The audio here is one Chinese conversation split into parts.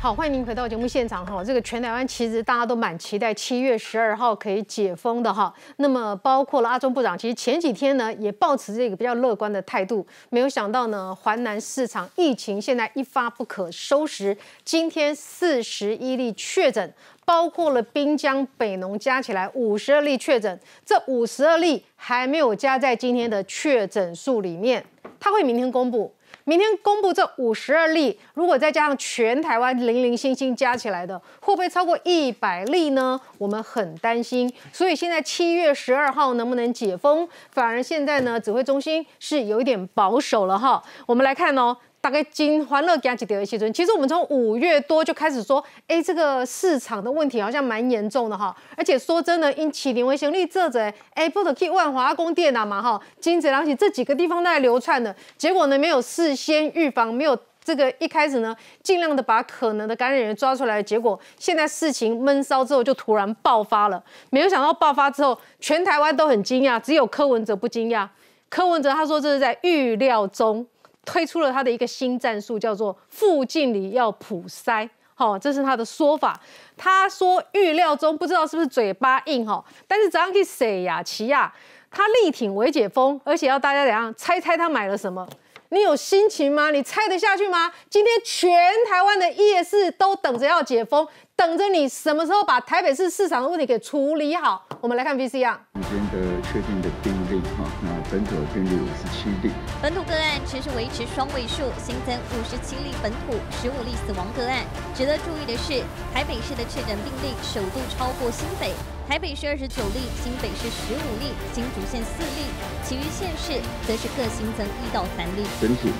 好，欢迎您回到节目现场哈。这个全台湾其实大家都蛮期待七月十二号可以解封的哈。那么包括了阿中部长，其实前几天呢也抱持这个比较乐观的态度，没有想到呢，华南市场疫情现在一发不可收拾，今天四十一例确诊，包括了滨江、北农加起来五十二例确诊，这五十二例还没有加在今天的确诊数里面，他会明天公布。明天公布这五十二例，如果再加上全台湾零零星星加起来的，会不会超过一百例呢？我们很担心。所以现在七月十二号能不能解封？反而现在呢，指挥中心是有一点保守了哈。我们来看哦。大概金欢乐加几条的时阵，其实我们从五月多就开始说，哎，这个市场的问题好像蛮严重的哈。而且说真的，因麒麟为行力这者，哎，不得去万华宫殿啊嘛哈，金子良起这几个地方在流窜的，结果呢没有事先预防，没有这个一开始呢尽量的把可能的感染源抓出来，结果现在事情闷烧之后就突然爆发了。没有想到爆发之后，全台湾都很惊讶，只有柯文哲不惊讶。柯文哲他说这是在预料中。推出了他的一个新战术，叫做附近里要普筛，好，这是他的说法。他说预料中不知道是不是嘴巴硬哈，但是怎样去塞呀？奇亚他力挺维解封，而且要大家怎样猜猜他买了什么？你有心情吗？你猜得下去吗？今天全台湾的夜市都等着要解封，等着你什么时候把台北市市场的问题给处理好？我们来看 V C R。今天的确定的病例哈，那本土病例五十七例。本土个案持续维持双位数，新增五十七例本土，十五例死亡个案。值得注意的是，台北市的确诊病例首度超过新北，台北市二十九例，新北市十五例，新竹县四例，其余县市则是各新增一到三例。整体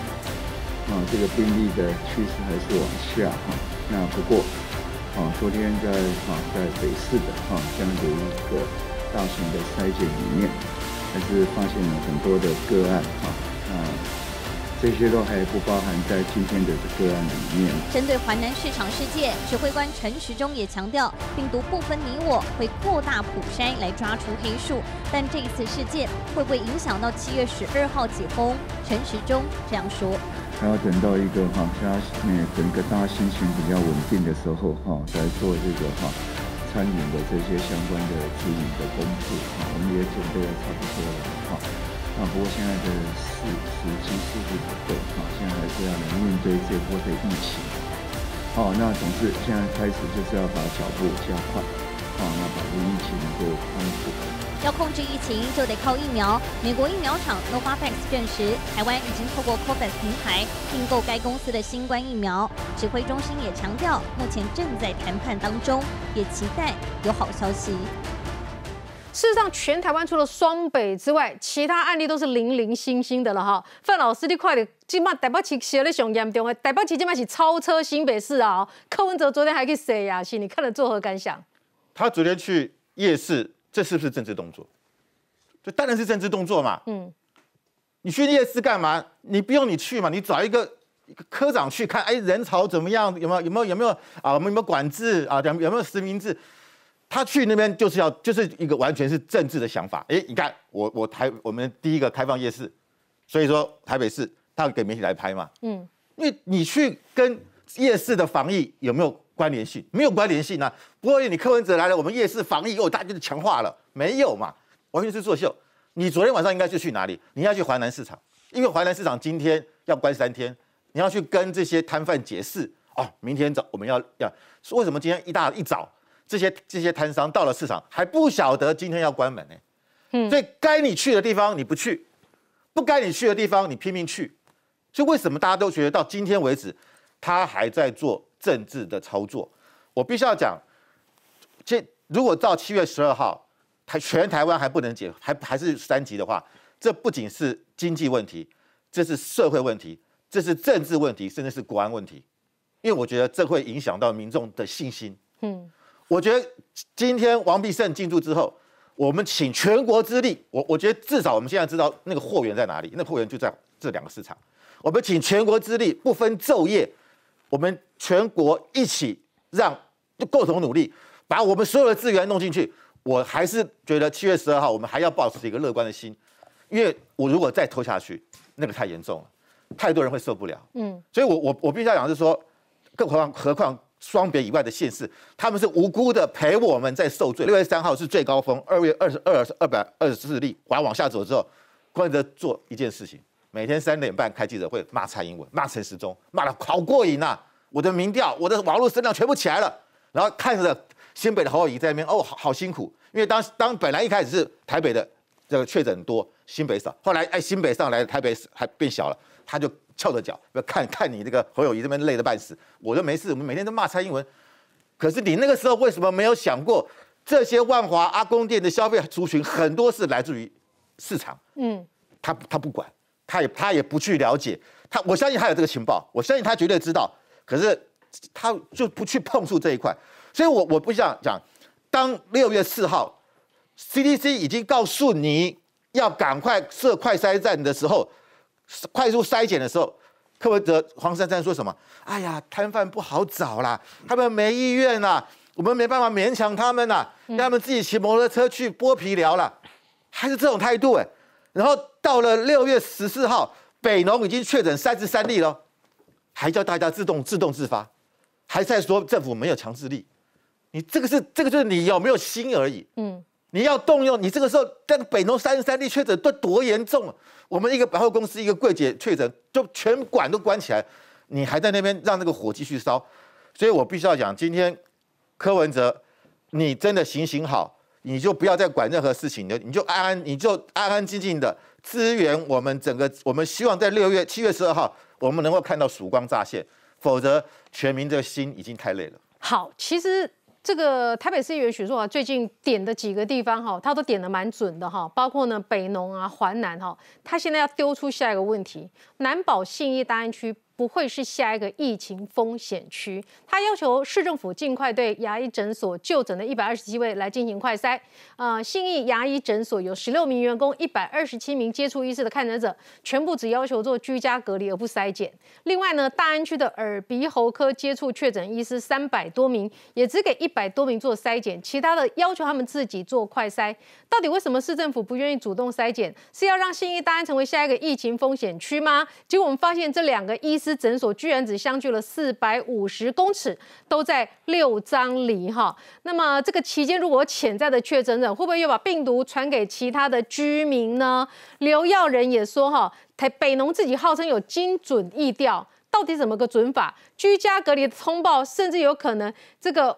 啊，这个病例的趋势还是往下哈。那不过啊，昨天在啊在北市的啊这样的一个大型的筛检里面。还是发现了很多的个案啊，那这些都还不包含在今天的个案里面。针对华南市场事件，指挥官陈时中也强调，病毒不分你我，会扩大普筛来抓出黑数。但这一次事件会不会影响到七月十二号解封？陈时中这样说：还要等到一个哈，家那整个大家心情比较稳定的时候哈，再做这个哈。餐饮的这些相关的指引的公布啊，我们也准备的差不多了哈。啊，不过现在的时时机是不是不对哈？现在还是要来面对这波的疫情。好，那总之现在开始就是要把脚步加快，啊，那把这疫情能够控制。要控制疫情，就得靠疫苗。美国疫苗厂 Novavax 证实，台湾已经透过 COVAX 平台订购该公司的新冠疫苗。指挥中心也强调，目前正在谈判当中，也期待有好消息。事实上，全台湾除了双北之外，其他案例都是零零星星的了哈。范老师，你快点，今麦台北市写的上严重的，台北市今麦是超车新北市啊！柯文哲昨天还去谁呀？去，你看了作何感想？他昨天去夜市。这是不是政治动作？这当然是政治动作嘛。嗯，你去夜市干嘛？你不用你去嘛，你找一个科长去看，哎，人潮怎么样？有没有有没有有没有啊？我们有没有管制啊？有有没有实名制？他去那边就是要就是一个完全是政治的想法。哎，你看我我台我们第一个开放夜市，所以说台北市他要给媒体来拍嘛。嗯，因为你去跟夜市的防疫有没有？关联性没有关联性啊！不过你柯文哲来了，我们夜市防疫又大就是强化了，没有嘛？完全是作秀。你昨天晚上应该是去哪里？你要去华南市场，因为华南市场今天要关三天，你要去跟这些摊贩解释哦。明天早我们要要，为什么今天一大一早这些这些摊商到了市场还不晓得今天要关门呢？嗯，所以该你去的地方你不去，不该你去的地方你拼命去，所以为什么大家都觉得到今天为止他还在做？政治的操作，我必须要讲，这如果到七月十二号，台全台湾还不能解，还还是三级的话，这不仅是经济问题，这是社会问题，这是政治问题，甚至是国安问题，因为我觉得这会影响到民众的信心。嗯，我觉得今天王必胜进驻之后，我们请全国之力，我我觉得至少我们现在知道那个货源在哪里，那货源就在这两个市场，我们请全国之力，不分昼夜。我们全国一起让共同努力，把我们所有的资源弄进去。我还是觉得七月十二号，我们还要保持一个乐观的心，因为我如果再拖下去，那个太严重了，太多人会受不了。嗯，所以我我我必须要讲是说，更何况何况双北以外的县市，他们是无辜的陪我们在受罪。六月三号是最高峰，二月二十二是二百二十四例，还往下走之后，关着做一件事情，每天三点半开记者会骂蔡英文，骂陈时中，骂的好过瘾呐！我的民调，我的网络声量全部起来了，然后看着新北的侯友谊在那边，哦，好好辛苦，因为当当本来一开始是台北的这个确诊多，新北少，后来哎新北上来，台北还变小了，他就。翘着脚，要看看你这个侯友谊这边累得半死，我就没事。我们每天都骂蔡英文，可是你那个时候为什么没有想过，这些万华阿公店的消费族群很多是来自于市场？嗯，他他不管，他也他也不去了解，他我相信他有这个情报，我相信他绝对知道，可是他就不去碰触这一块。所以我我不想讲，当六月四号 CDC 已经告诉你要赶快设快筛站的时候。快速筛检的时候，柯文哲、黄珊珊说什么？哎呀，摊贩不好找啦，他们没意愿啦，我们没办法勉强他们啦，让他们自己骑摩托车去剥皮疗啦，还是这种态度哎。然后到了六月十四号，北农已经确诊三十三例了，还叫大家自动自动自发，还在说政府没有强制力。你这个是这个就是你有没有心而已。嗯。你要动用你这个时候，但北农三十三例确诊都多严重啊？我们一个百货公司一个柜姐确诊，就全馆都关起来，你还在那边让那个火继续烧，所以我必须要讲，今天柯文哲，你真的行行好，你就不要再管任何事情了，你就安安，你就安安静静的支援我们整个，我们希望在六月七月十二号，我们能够看到曙光乍现，否则全民的心已经太累了。好，其实。这个台北市议员许硕华最近点的几个地方哈，他都点的蛮准的哈，包括呢北农啊、华南哈，他现在要丢出下一个问题，南保信义大安区。不会是下一个疫情风险区。他要求市政府尽快对牙医诊所就诊的一百二十七位来进行快筛。呃，信义牙医诊所有十六名员工，一百二十七名接触医师的看诊者，全部只要求做居家隔离而不筛检。另外呢，大安区的耳鼻喉科接触确诊医师三百多名，也只给一百多名做筛检，其他的要求他们自己做快筛。到底为什么市政府不愿意主动筛检？是要让信义大安成为下一个疫情风险区吗？结果我们发现这两个医师。诊所居然只相距了四百五十公尺，都在六张里哈。那么这个期间，如果潜在的确诊者会不会又把病毒传给其他的居民呢？刘耀仁也说哈，台北农自己号称有精准疫调，到底怎么个准法？居家隔离的通报，甚至有可能这个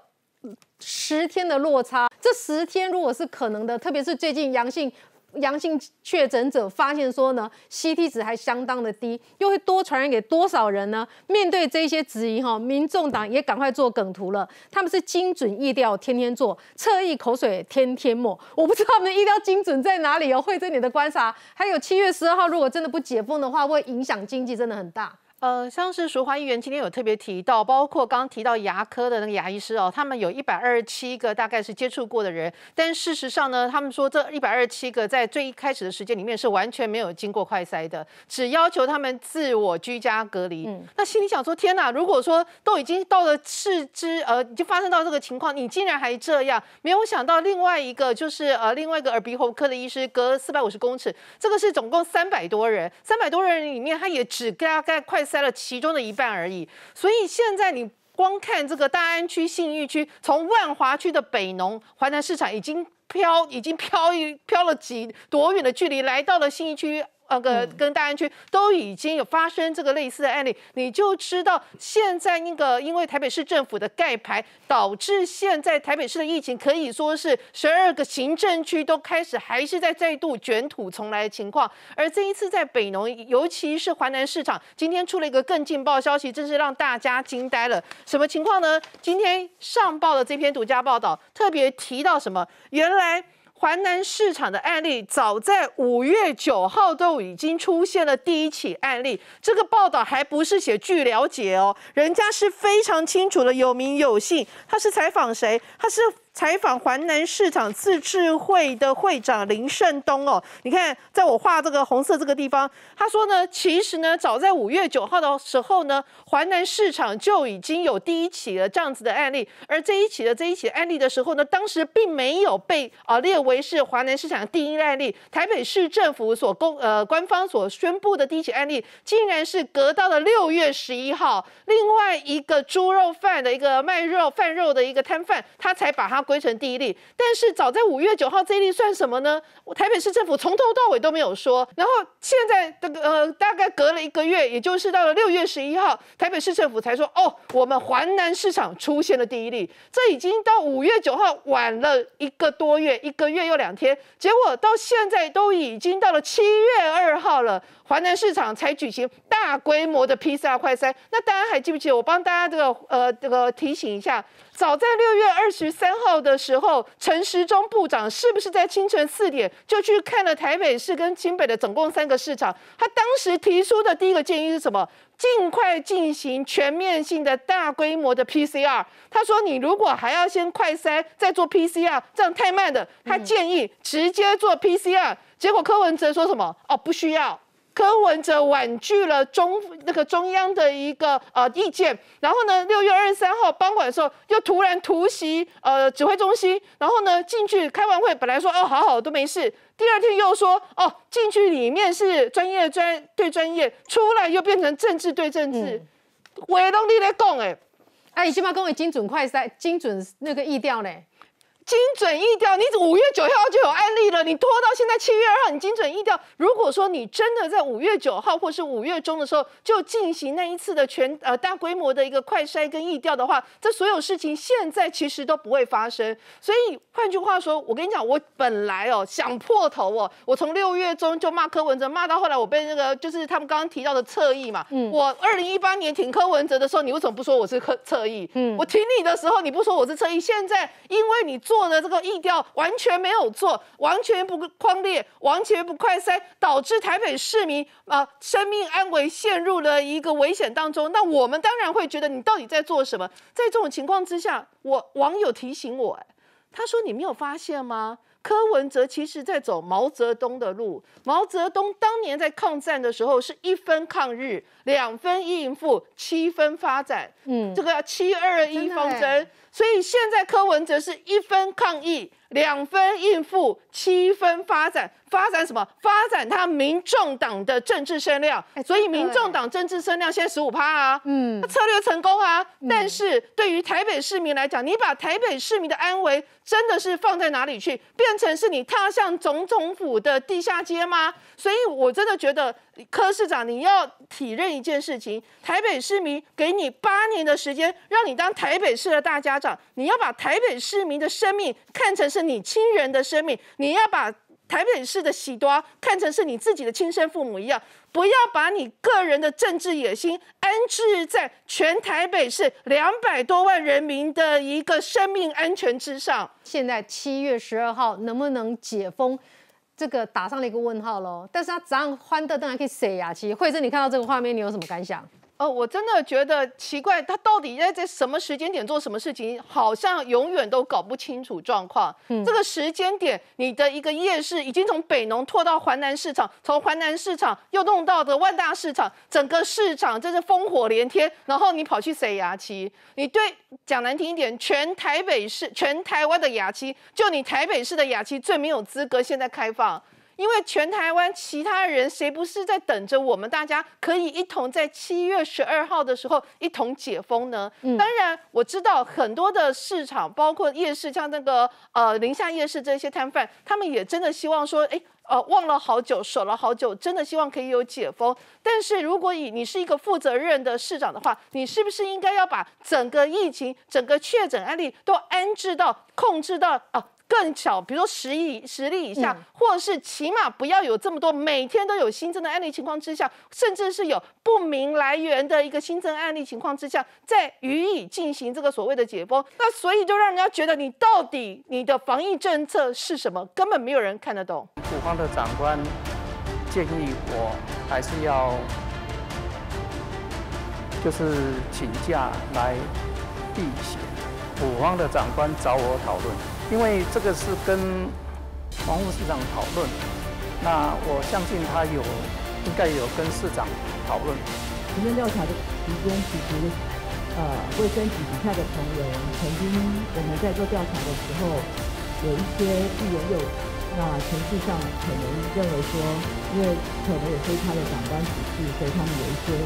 十天的落差。这十天如果是可能的，特别是最近阳性。阳性确诊者发现说呢，CT 值还相当的低，又会多传染给多少人呢？面对这些质疑哈，民众党也赶快做梗图了。他们是精准意调，天天做，侧翼口水天天抹。我不知道他们的意调精准在哪里哦。会这里的观察，还有七月十二号，如果真的不解封的话，会影响经济，真的很大。呃，像是淑华议员今天有特别提到，包括刚刚提到牙科的那个牙医师哦，他们有一百二十七个大概是接触过的人，但事实上呢，他们说这一百二十七个在最一开始的时间里面是完全没有经过快筛的，只要求他们自我居家隔离。嗯，那心里想说，天哪，如果说都已经到了四肢呃，已经发生到这个情况，你竟然还这样，没有想到另外一个就是呃，另外一个耳鼻喉科的医师隔四百五十公尺，这个是总共三百多人，三百多人里面他也只大概快。塞了其中的一半而已，所以现在你光看这个大安区、信义区，从万华区的北农华南市场已经飘，已经飘一飘了几多远的距离，来到了信义区。那个跟大安区都已经有发生这个类似的案例，你就知道现在那个因为台北市政府的盖牌，导致现在台北市的疫情可以说是十二个行政区都开始还是在再度卷土重来的情况。而这一次在北农，尤其是华南市场，今天出了一个更劲爆消息，真是让大家惊呆了。什么情况呢？今天上报的这篇独家报道特别提到什么？原来。华南市场的案例，早在五月九号都已经出现了第一起案例。这个报道还不是写据了解哦，人家是非常清楚的，有名有姓。他是采访谁？他是采访华南市场自治会的会长林胜东哦，你看，在我画这个红色这个地方，他说呢，其实呢，早在五月九号的时候呢，华南市场就已经有第一起了这样子的案例，而这一起的这一起案例的时候呢，当时并没有被啊列为是华南市场第一案例，台北市政府所公呃官方所宣布的第一起案例，竟然是隔到了六月十一号，另外一个猪肉贩的一个卖肉贩肉的一个摊贩，他才把它。归成第一例，但是早在五月九号这一例算什么呢？台北市政府从头到尾都没有说。然后现在这个呃，大概隔了一个月，也就是到了六月十一号，台北市政府才说哦，我们华南市场出现了第一例。这已经到五月九号晚了一个多月，一个月又两天，结果到现在都已经到了七月二号了，华南市场才举行大规模的 PCR 快筛。那大家还记不记得？我帮大家这个呃这个提醒一下。早在六月二十三号的时候，陈时中部长是不是在清晨四点就去看了台北市跟新北的总共三个市场？他当时提出的第一个建议是什么？尽快进行全面性的大规模的 PCR。他说，你如果还要先快筛再做 PCR，这样太慢的。他建议直接做 PCR。结果柯文哲说什么？哦，不需要。柯文哲婉拒了中那个中央的一个呃意见，然后呢，六月二十三号傍晚的时候，又突然突袭呃指挥中心，然后呢进去开完会，本来说哦好好都没事，第二天又说哦进去里面是专业专对专业，出来又变成政治对政治，我拢你来讲哎，哎，你起码跟我精准快筛、精准那个意调呢？精准疫调，你五月九号就有案例了，你拖到现在七月二号，你精准疫调。如果说你真的在五月九号或是五月中的时候就进行那一次的全呃大规模的一个快筛跟疫调的话，这所有事情现在其实都不会发生。所以换句话说，我跟你讲，我本来哦想破头哦，我从六月中就骂柯文哲，骂到后来我被那个就是他们刚刚提到的侧翼嘛。嗯。我二零一八年挺柯文哲的时候，你为什么不说我是柯侧翼？嗯。我挺你的时候，你不说我是侧翼，现在因为你做。做的这个意调完全没有做，完全不框列，完全不快筛，导致台北市民啊生命安危陷入了一个危险当中。那我们当然会觉得你到底在做什么？在这种情况之下，我网友提醒我，他说你没有发现吗？柯文哲其实在走毛泽东的路。毛泽东当年在抗战的时候是一分抗日，两分应付，七分发展。嗯，这个七二一方针。所以现在柯文哲是一分抗议，两分应付，七分发展。发展什么？发展他民众党的政治声量。所以民众党政治声量现在十五趴啊，嗯，策略成功啊。但是对于台北市民来讲，你把台北市民的安危真的是放在哪里去？变成是你踏向总统府的地下街吗？所以我真的觉得柯市长你要体认一件事情：台北市民给你八年的时间，让你当台北市的大家长，你要把台北市民的生命看成是你亲人的生命，你要把。台北市的喜多看成是你自己的亲生父母一样，不要把你个人的政治野心安置在全台北市两百多万人民的一个生命安全之上。现在七月十二号能不能解封，这个打上了一个问号喽。但是他早上欢乐当然可以谁呀？其实慧珍，你看到这个画面，你有什么感想？哦，我真的觉得奇怪，他到底在在什么时间点做什么事情，好像永远都搞不清楚状况。嗯，这个时间点，你的一个夜市已经从北农拓到环南市场，从环南市场又弄到的万大市场，整个市场真是烽火连天。然后你跑去塞牙期，你对讲难听一点，全台北市、全台湾的牙期，就你台北市的牙期最没有资格现在开放。因为全台湾其他人谁不是在等着我们大家可以一同在七月十二号的时候一同解封呢？当然我知道很多的市场，包括夜市，像那个呃宁夏夜市这些摊贩，他们也真的希望说，哎，呃，望了好久，守了好久，真的希望可以有解封。但是如果以你是一个负责任的市长的话，你是不是应该要把整个疫情、整个确诊案例都安置到、控制到啊？更少，比如说十亿、十例以下，或者是起码不要有这么多，每天都有新增的案例情况之下，甚至是有不明来源的一个新增案例情况之下，再予以进行这个所谓的解封。那所以就让人家觉得你到底你的防疫政策是什么，根本没有人看得懂。府方的长官建议我还是要就是请假来避险。府方的长官找我讨论，因为这个是跟黄副市长讨论，那我相信他有应该有跟市长讨论。行政调查的期间，其实呃，卫生局底下的同仁曾经我们在做调查的时候，有一些议员有那程序上可能认为说，因为可能也非他的长官指示，所以他们有一些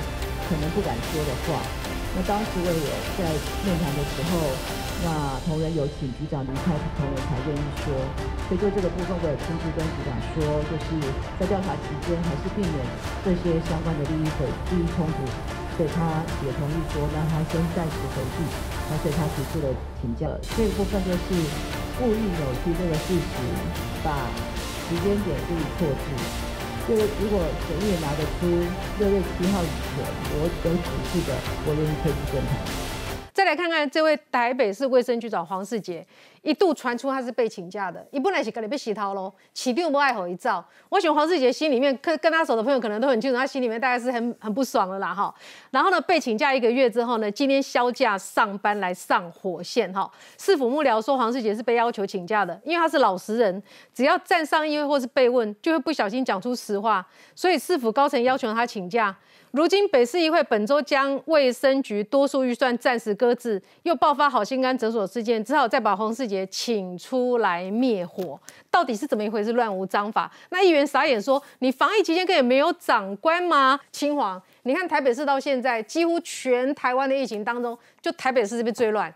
可能不敢说的话。那当时我也在面谈的时候，那同仁有请局长离开，同仁才愿意说。所以就这个部分，我也亲自跟局长说，就是在调查期间还是避免这些相关的利益回利益冲突。所以他也同意说，让他先暂时回避。而且他提出了请教，这一部分就是故意扭曲这个事实，把时间点故意错置。就是如果审议员拿得出六月七号以前我有指示的，我愿意退出政坛。再来看看这位台北市卫生局长黄世杰，一度传出他是被请假的，一本来是跟你被洗逃喽，起定不爱吼一照。我想黄世杰心里面跟跟他熟的朋友可能都很清楚，他心里面大概是很很不爽的啦哈。然后呢，被请假一个月之后呢，今天销假上班来上火线哈。市府幕僚说黄世杰是被要求请假的，因为他是老实人，只要站上议会或是被问，就会不小心讲出实话，所以市府高层要求他请假。如今北市议会本周将卫生局多数预算暂时搁置，又爆发好心肝诊所事件，只好再把洪世杰请出来灭火。到底是怎么一回事？乱无章法。那议员傻眼说：“你防疫期间可以没有长官吗？”清黄，你看台北市到现在几乎全台湾的疫情当中，就台北市这边最乱。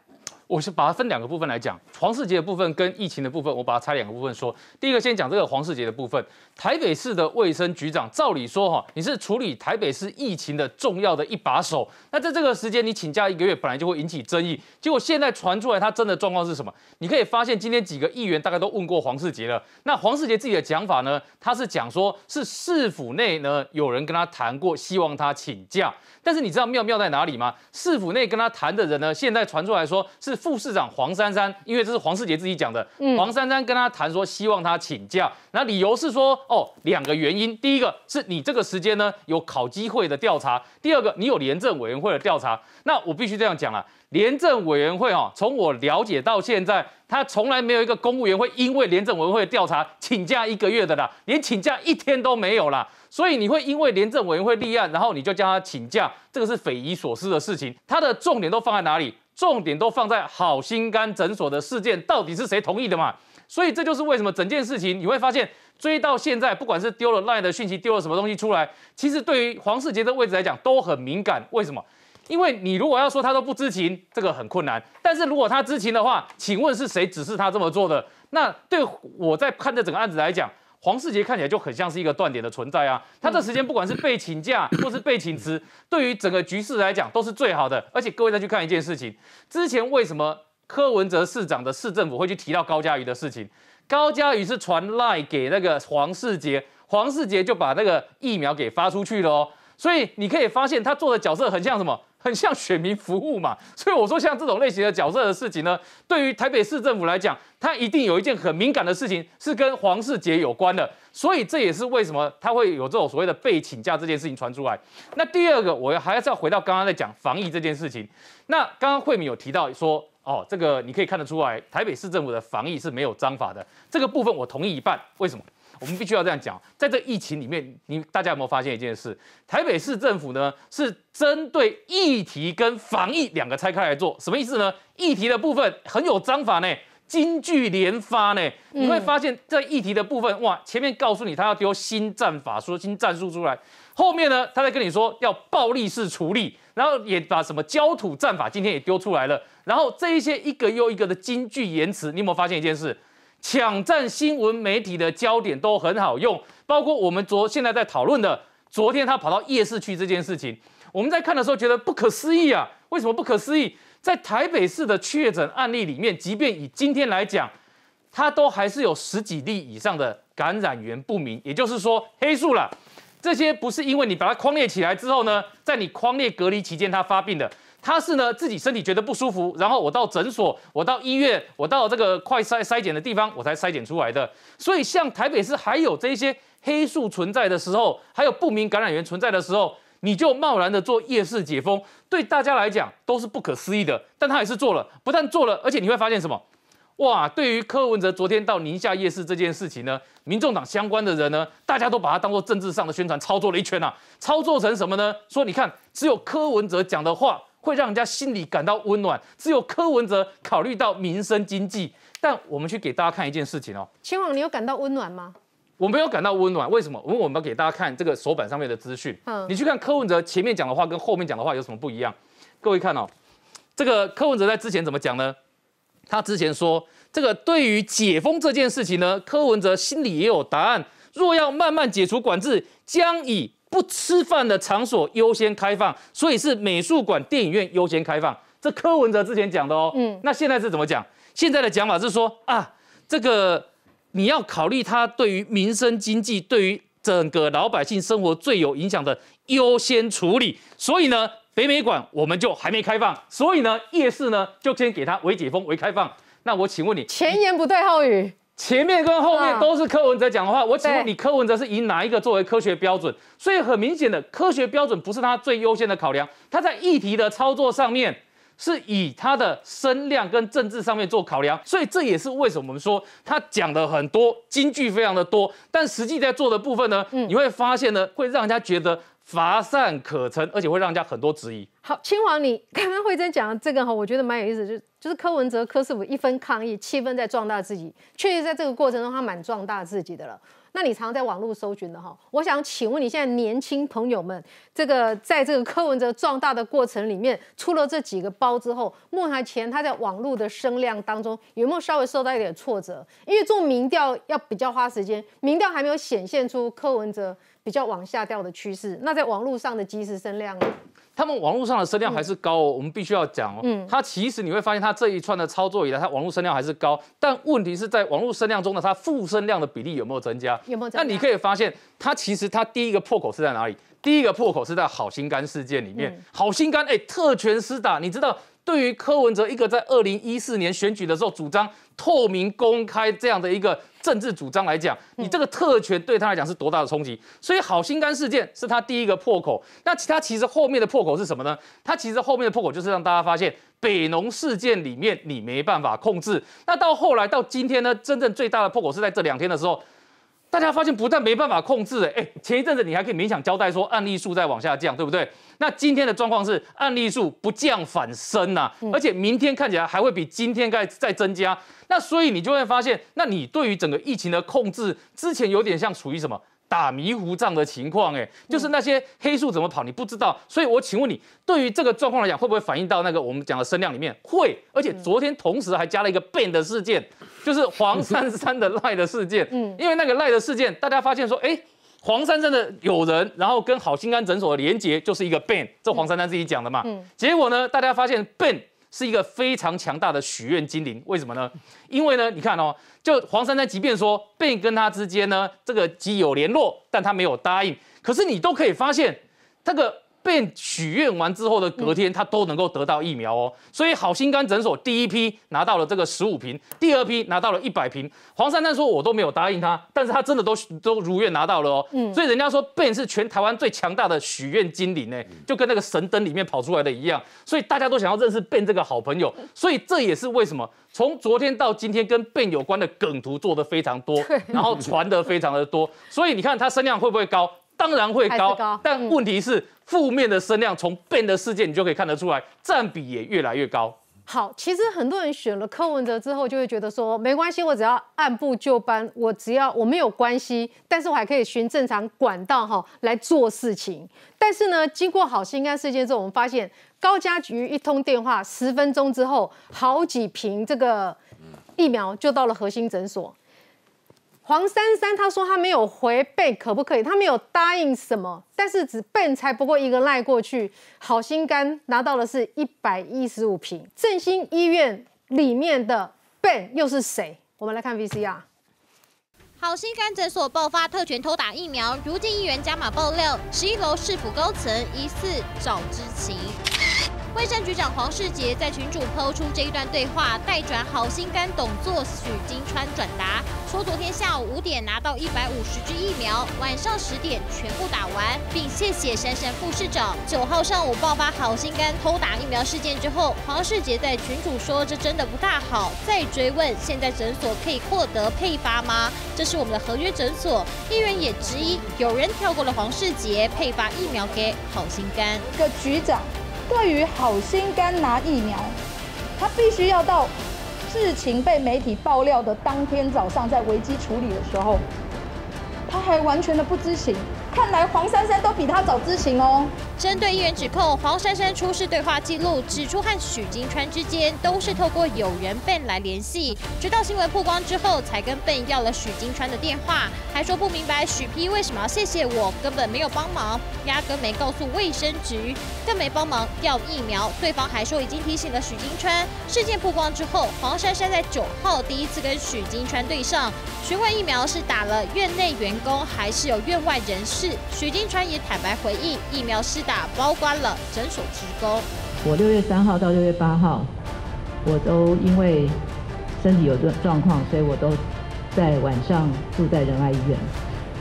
我是把它分两个部分来讲，黄世杰的部分跟疫情的部分，我把它拆两个部分说。第一个先讲这个黄世杰的部分，台北市的卫生局长，照理说哈，你是处理台北市疫情的重要的一把手，那在这个时间你请假一个月，本来就会引起争议。结果现在传出来他真的状况是什么？你可以发现今天几个议员大概都问过黄世杰了。那黄世杰自己的讲法呢，他是讲说是市府内呢有人跟他谈过，希望他请假。但是你知道妙妙在哪里吗？市府内跟他谈的人呢，现在传出来说是副市长黄珊珊，因为这是黄世杰自己讲的。黄珊珊跟他谈说，希望他请假，那理由是说，哦，两个原因，第一个是你这个时间呢有考机会的调查，第二个你有廉政委员会的调查。那我必须这样讲了，廉政委员会哦，从我了解到现在，他从来没有一个公务员会因为廉政委员会的调查请假一个月的啦，连请假一天都没有啦。所以你会因为廉政委员会立案，然后你就叫他请假，这个是匪夷所思的事情。他的重点都放在哪里？重点都放在好心肝诊所的事件，到底是谁同意的嘛？所以这就是为什么整件事情你会发现追到现在，不管是丢了 LINE 的讯息，丢了什么东西出来，其实对于黄世杰的位置来讲都很敏感。为什么？因为你如果要说他都不知情，这个很困难。但是如果他知情的话，请问是谁指示他这么做的？那对我在看这整个案子来讲。黄世杰看起来就很像是一个断点的存在啊！他这时间不管是被请假或是被请辞，对于整个局势来讲都是最好的。而且各位再去看一件事情，之前为什么柯文哲市长的市政府会去提到高嘉瑜的事情？高嘉瑜是传赖给那个黄世杰，黄世杰就把那个疫苗给发出去了哦。所以你可以发现他做的角色很像什么？很像选民服务嘛，所以我说像这种类型的角色的事情呢，对于台北市政府来讲，他一定有一件很敏感的事情是跟黄世杰有关的，所以这也是为什么他会有这种所谓的被请假这件事情传出来。那第二个，我还是要回到刚刚在讲防疫这件事情。那刚刚慧敏有提到说，哦，这个你可以看得出来，台北市政府的防疫是没有章法的，这个部分我同意一半。为什么？我们必须要这样讲，在这疫情里面，你大家有没有发现一件事？台北市政府呢是针对议题跟防疫两个拆开来做，什么意思呢？议题的部分很有章法呢，金句连发呢。你会发现在议题的部分，哇，前面告诉你他要丢新战法，说新战术出来，后面呢他在跟你说要暴力式处理，然后也把什么焦土战法今天也丢出来了，然后这一些一个又一个的金句言辞，你有没有发现一件事？抢占新闻媒体的焦点都很好用，包括我们昨现在在讨论的，昨天他跑到夜市去这件事情，我们在看的时候觉得不可思议啊！为什么不可思议？在台北市的确诊案例里面，即便以今天来讲，它都还是有十几例以上的感染源不明，也就是说黑数了。这些不是因为你把它框列起来之后呢，在你框列隔离期间它发病的。他是呢自己身体觉得不舒服，然后我到诊所，我到医院，我到这个快筛筛检的地方，我才筛检出来的。所以像台北市还有这些黑数存在的时候，还有不明感染源存在的时候，你就贸然的做夜市解封，对大家来讲都是不可思议的。但他也是做了，不但做了，而且你会发现什么？哇！对于柯文哲昨天到宁夏夜市这件事情呢，民众党相关的人呢，大家都把它当做政治上的宣传操作了一圈啊，操作成什么呢？说你看，只有柯文哲讲的话会让人家心里感到温暖，只有柯文哲考虑到民生经济。但我们去给大家看一件事情哦，秦王，你有感到温暖吗？我没有感到温暖，为什么？因为我们要给大家看这个手板上面的资讯。嗯，你去看柯文哲前面讲的话跟后面讲的话有什么不一样？各位看哦，这个柯文哲在之前怎么讲呢？他之前说，这个对于解封这件事情呢，柯文哲心里也有答案。若要慢慢解除管制，将以不吃饭的场所优先开放，所以是美术馆、电影院优先开放。这柯文哲之前讲的哦。嗯。那现在是怎么讲？现在的讲法是说啊，这个。你要考虑它对于民生经济、对于整个老百姓生活最有影响的优先处理，所以呢，北美馆我们就还没开放，所以呢，夜市呢就先给它为解封、为开放。那我请问你，前言不对后语，前面跟后面都是柯文哲讲的话，我请问你，柯文哲是以哪一个作为科学标准？所以很明显的，科学标准不是他最优先的考量，他在议题的操作上面。是以他的声量跟政治上面做考量，所以这也是为什么我们说他讲的很多金句非常的多，但实际在做的部分呢，你会发现呢，会让人家觉得乏善可陈，而且会让人家很多质疑。好，清华，你刚刚慧珍讲的这个哈，我觉得蛮有意思，就就是柯文哲、柯师傅一分抗议，七分在壮大自己，确实在这个过程中他蛮壮大自己的了。那你常在网络搜寻的哈，我想请问你现在年轻朋友们，这个在这个柯文哲壮大的过程里面，出了这几个包之后，目前他在网络的声量当中有没有稍微受到一点挫折？因为做民调要比较花时间，民调还没有显现出柯文哲比较往下掉的趋势。那在网络上的即时声量呢？他们网络上的声量还是高哦，我们必须要讲哦。嗯，它其实你会发现，它这一串的操作以来，它网络声量还是高，但问题是在网络声量中的它负声量的比例有没有增加？有没有？那你可以发现，它其实它第一个破口是在哪里？第一个破口是在好心肝事件里面，好心肝哎，特权施打，你知道？对于柯文哲一个在二零一四年选举的时候主张透明公开这样的一个政治主张来讲，你这个特权对他来讲是多大的冲击？所以好心肝事件是他第一个破口。那其他其实后面的破口是什么呢？他其实后面的破口就是让大家发现北农事件里面你没办法控制。那到后来到今天呢，真正最大的破口是在这两天的时候。大家发现不但没办法控制，哎，前一阵子你还可以勉强交代说案例数在往下降，对不对？那今天的状况是案例数不降反升呐，而且明天看起来还会比今天再再增加。那所以你就会发现，那你对于整个疫情的控制，之前有点像处于什么？打迷糊仗的情况，哎，就是那些黑数怎么跑，你不知道。所以我请问你，对于这个状况来讲，会不会反映到那个我们讲的声量里面？会，而且昨天同时还加了一个 ban 的事件，就是黄珊珊的赖的事件。嗯，因为那个赖的事件，大家发现说，哎，黄珊珊的友人，然后跟好心肝诊所的连接就是一个 ban，这黄珊珊自己讲的嘛。嗯，结果呢，大家发现 ban。是一个非常强大的许愿精灵，为什么呢？因为呢，你看哦，就黄珊珊，即便说被跟他之间呢，这个既有联络，但他没有答应，可是你都可以发现，这个。被许愿完之后的隔天，他都能够得到疫苗哦。所以好心肝诊所第一批拿到了这个十五瓶，第二批拿到了一百瓶。黄珊珊说：“我都没有答应他，但是他真的都都如愿拿到了哦。”嗯，所以人家说 Ben 是全台湾最强大的许愿精灵呢，就跟那个神灯里面跑出来的一样。所以大家都想要认识 Ben 这个好朋友。所以这也是为什么从昨天到今天跟 Ben 有关的梗图做的非常多，然后传的非常的多。所以你看他声量会不会高？当然会高，但问题是负面的声量从变的事件你就可以看得出来，占比也越来越高。好，其实很多人选了柯文哲之后，就会觉得说没关系，我只要按部就班，我只要我没有关系，但是我还可以循正常管道哈来做事情。但是呢，经过好心肝事件之后，我们发现高家局一通电话，十分钟之后，好几瓶这个疫苗就到了核心诊所。黄珊珊她说她没有回背，可不可以？她没有答应什么，但是只背才不过一个赖过去，好心肝拿到的是一百一十五瓶。振兴医院里面的背又是谁？我们来看 VCR。好心肝诊所爆发特权偷打疫苗，如今议员加码爆料，十一楼市府高层疑似找知情。卫生局长黄世杰在群主抛出这一段对话，代转好心肝董座许金川转达，说昨天下午五点拿到一百五十支疫苗，晚上十点全部打完。并谢谢珊珊副市长。九号上午爆发好心肝偷打疫苗事件之后，黄世杰在群主说这真的不大好。再追问，现在诊所可以获得配发吗？这是我们的合约诊所。议员也质疑，有人跳过了黄世杰配发疫苗给好心肝。个局长对于好心肝拿疫苗，他必须要到事情被媒体爆料的当天早上，在危机处理的时候。他还完全的不知情，看来黄珊珊都比他早知情哦。针对议员指控黄珊珊出示对话记录，指出和许金川之间都是透过有人 Ben 来联系，直到新闻曝光之后，才跟 Ben 要了许金川的电话，还说不明白许 P 为什么要谢谢我，根本没有帮忙，压根没告诉卫生局，更没帮忙要疫苗。对方还说已经提醒了许金川。事件曝光之后，黄珊珊在九号第一次跟许金川对上，询问疫苗是打了院内员工还是有院外人士，许金川也坦白回应，疫苗施。打包关了诊所职工。我六月三号到六月八号，我都因为身体有状状况，所以我都在晚上住在仁爱医院。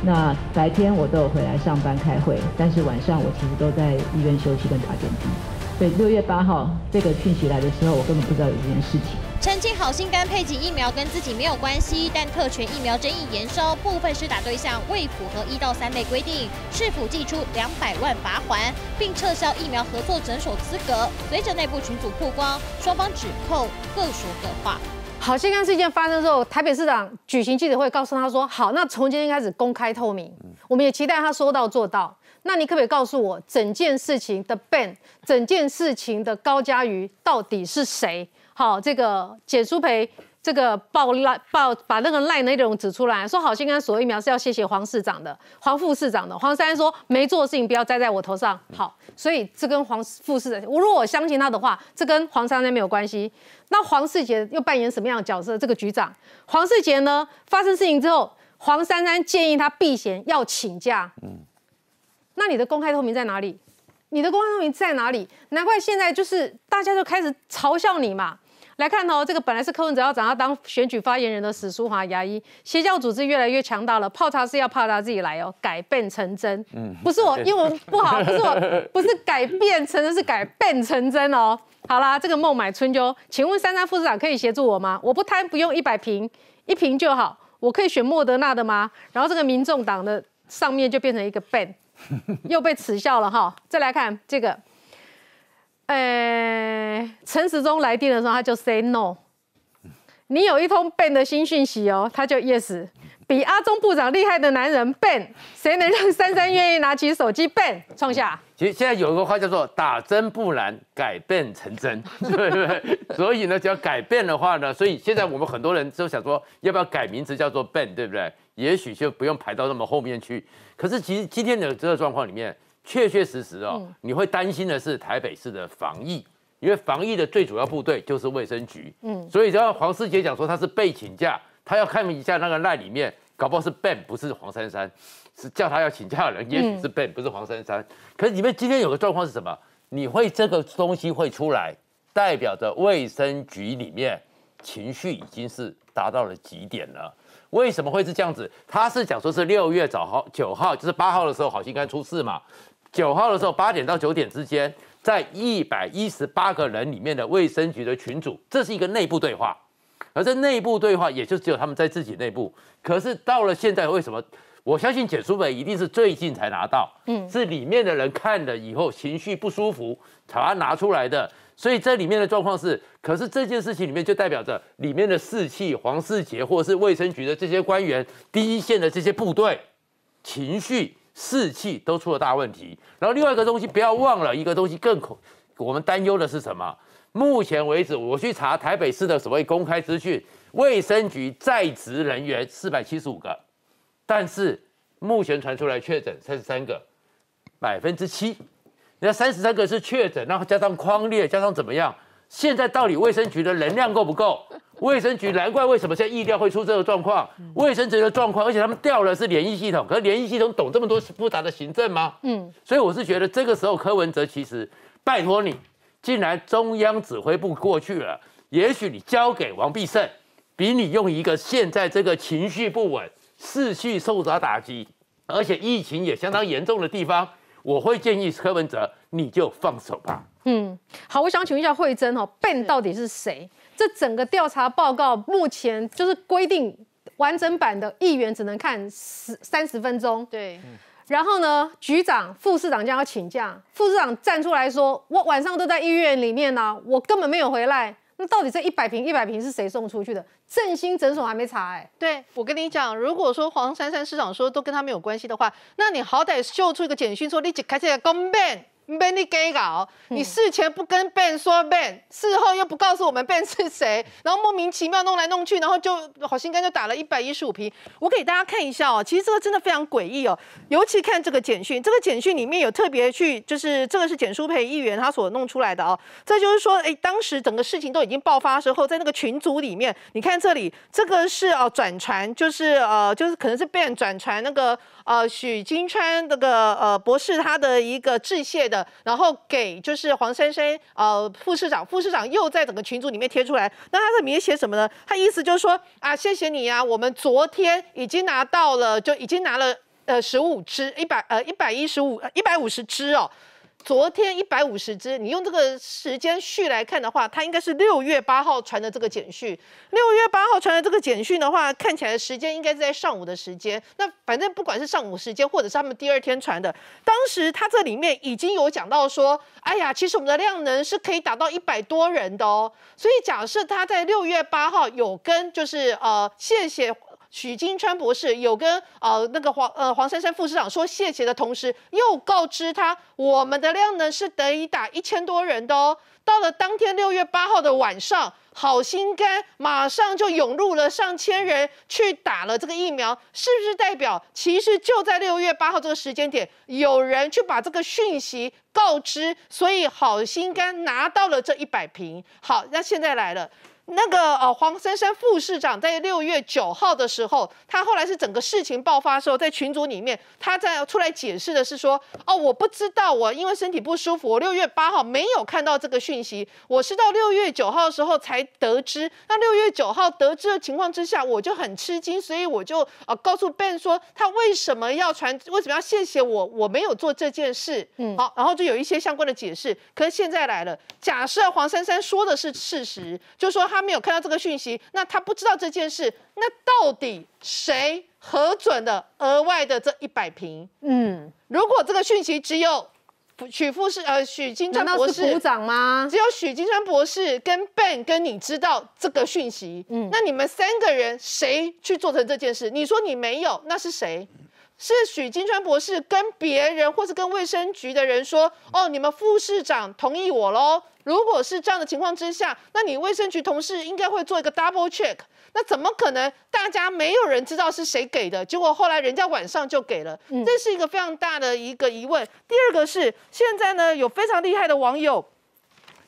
那白天我都有回来上班开会，但是晚上我其实都在医院休息跟打点滴。所以六月八号这个讯息来的时候，我根本不知道有这件事情。澄清好心肝配给疫苗跟自己没有关系，但特权疫苗争议延烧，部分施打对象未符合一到三类规定，是否寄出两百万罚款，并撤销疫苗合作诊所资格。随着内部群组曝光，双方指控各说各话。好心肝事件发生之后，台北市长举行记者会，告诉他说：“好，那从今天开始公开透明，我们也期待他说到做到。那你可不可以告诉我，整件事情的 Ben，整件事情的高嘉瑜到底是谁？”好，这个简书培这个爆赖爆把那个赖内容指出来，说好心肝所疫苗是要谢谢黄市长的，黄副市长的。黄珊说没做事情不要栽在我头上。好，所以这跟黄副市长，我如果我相信他的话，这跟黄珊珊没有关系。那黄世杰又扮演什么样的角色？这个局长黄世杰呢？发生事情之后，黄珊珊建议他避嫌要请假。嗯，那你的公开透明在哪里？你的公开透明在哪里？难怪现在就是大家就开始嘲笑你嘛。来看哦，这个本来是柯文哲要找他当选举发言人的史书华牙医，邪教组织越来越强大了，泡茶是要泡他自己来哦，改变成真，嗯，不是我 英文不好，不是我，不是改变成真，是改变成真哦。好啦，这个孟买春秋，请问珊珊副市长可以协助我吗？我不贪，不用一百瓶，一瓶就好，我可以选莫德纳的吗？然后这个民众党的上面就变成一个 ban，又被耻笑了哈。再来看这个。呃，陈时中来电的时候，他就 say no。你有一通 Ben 的新讯息哦，他就 yes。比阿中部长厉害的男人 Ben，谁能让珊珊愿意拿起手机 Ben 创下？其实现在有一个话叫做“打针不难，改变成真”，对不对？所以呢，只要改变的话呢，所以现在我们很多人都想说，要不要改名字叫做 Ben，对不对？也许就不用排到那么后面去。可是其实今天的这个状况里面。确确实实哦，你会担心的是台北市的防疫，因为防疫的最主要部队就是卫生局。嗯，所以只要黄世杰讲说他是被请假，他要看一下那个赖里面，搞不好是 Ben 不是黄珊珊，是叫他要请假的人，也许是 Ben 不是黄珊珊。可是你们今天有个状况是什么？你会这个东西会出来，代表着卫生局里面情绪已经是达到了极点了。为什么会是这样子？他是讲说是六月早号九号，就是八号的时候，好心肝出事嘛。九号的时候，八点到九点之间，在一百一十八个人里面的卫生局的群组，这是一个内部对话，而这内部对话也就只有他们在自己内部。可是到了现在，为什么？我相信简书本一定是最近才拿到，嗯，是里面的人看了以后情绪不舒服，才把它拿出来的。所以这里面的状况是，可是这件事情里面就代表着里面的士气，黄世杰或是卫生局的这些官员，第一线的这些部队情绪。士气都出了大问题，然后另外一个东西不要忘了，一个东西更恐，我们担忧的是什么？目前为止，我去查台北市的所谓公开资讯，卫生局在职人员四百七十五个，但是目前传出来确诊三十三个，百分之七，那三十三个是确诊，然后加上框列，加上怎么样？现在到底卫生局的能量够不够？卫生局难怪为什么现在意料会出这个状况，卫生局的状况，而且他们调的是联谊系统，可是联谊系统懂这么多复杂的行政吗？嗯，所以我是觉得这个时候柯文哲其实拜托你，既然中央指挥部过去了，也许你交给王必胜，比你用一个现在这个情绪不稳、士气受到打击，而且疫情也相当严重的地方，我会建议柯文哲你就放手吧。嗯，好，我想请问一下慧珍哦，Ben 到底是谁？这整个调查报告目前就是规定完整版的议员只能看十三十分钟。对，然后呢，局长、副市长将要请假，副市长站出来说：“我晚上都在医院里面呢，我根本没有回来。”那到底这一百瓶一百瓶是谁送出去的？振兴诊所还没查哎。对我跟你讲，如果说黄珊珊市长说都跟他没有关系的话，那你好歹秀出一个简讯说你只开这个公办。Ben 你给搞，你事前不跟 Ben 说 Ben，事后又不告诉我们 Ben 是谁，然后莫名其妙弄来弄去，然后就好心肝就打了一百一十五瓶。我给大家看一下哦，其实这个真的非常诡异哦，尤其看这个简讯，这个简讯里面有特别去，就是这个是简书培议员他所弄出来的哦。这就是说，哎，当时整个事情都已经爆发的时候，在那个群组里面，你看这里，这个是哦转传，就是呃，就是可能是 Ben 转传那个。呃，许金川那个呃博士他的一个致谢的，然后给就是黄珊珊呃副市长，副市长又在整个群组里面贴出来，那他这里面写什么呢？他意思就是说啊，谢谢你呀，我们昨天已经拿到了，就已经拿了呃十五支一百呃一百一十五一百五十支哦。昨天一百五十只，你用这个时间序来看的话，它应该是六月八号传的这个简讯。六月八号传的这个简讯的话，看起来时间应该是在上午的时间。那反正不管是上午时间，或者是他们第二天传的，当时它这里面已经有讲到说，哎呀，其实我们的量能是可以达到一百多人的哦。所以假设他在六月八号有跟就是呃，谢谢。许金川博士有跟呃那个黄呃黄珊珊副市长说谢谢的同时，又告知他我们的量能是得以打一千多人的哦。到了当天六月八号的晚上，好心肝马上就涌入了上千人去打了这个疫苗，是不是代表其实就在六月八号这个时间点，有人去把这个讯息告知，所以好心肝拿到了这一百瓶。好，那现在来了。那个呃，黄珊珊副市长在六月九号的时候，他后来是整个事情爆发的时候，在群组里面，他在出来解释的是说，哦，我不知道，我因为身体不舒服，我六月八号没有看到这个讯息，我是到六月九号的时候才得知。那六月九号得知的情况之下，我就很吃惊，所以我就呃告诉 Ben 说，他为什么要传，为什么要谢谢我，我没有做这件事。嗯，好，然后就有一些相关的解释。可是现在来了，假设黄珊珊说的是事实，就说他。他没有看到这个讯息，那他不知道这件事，那到底谁核准的额外的这一百瓶？嗯，如果这个讯息只有许富士呃许金川博士部长吗？只有许金川博士跟 Ben 跟你知道这个讯息，嗯，那你们三个人谁去做成这件事？你说你没有，那是谁？是许金川博士跟别人，或是跟卫生局的人说，哦，你们副市长同意我喽。如果是这样的情况之下，那你卫生局同事应该会做一个 double check。那怎么可能大家没有人知道是谁给的？结果后来人家晚上就给了，这是一个非常大的一个疑问。第二个是现在呢，有非常厉害的网友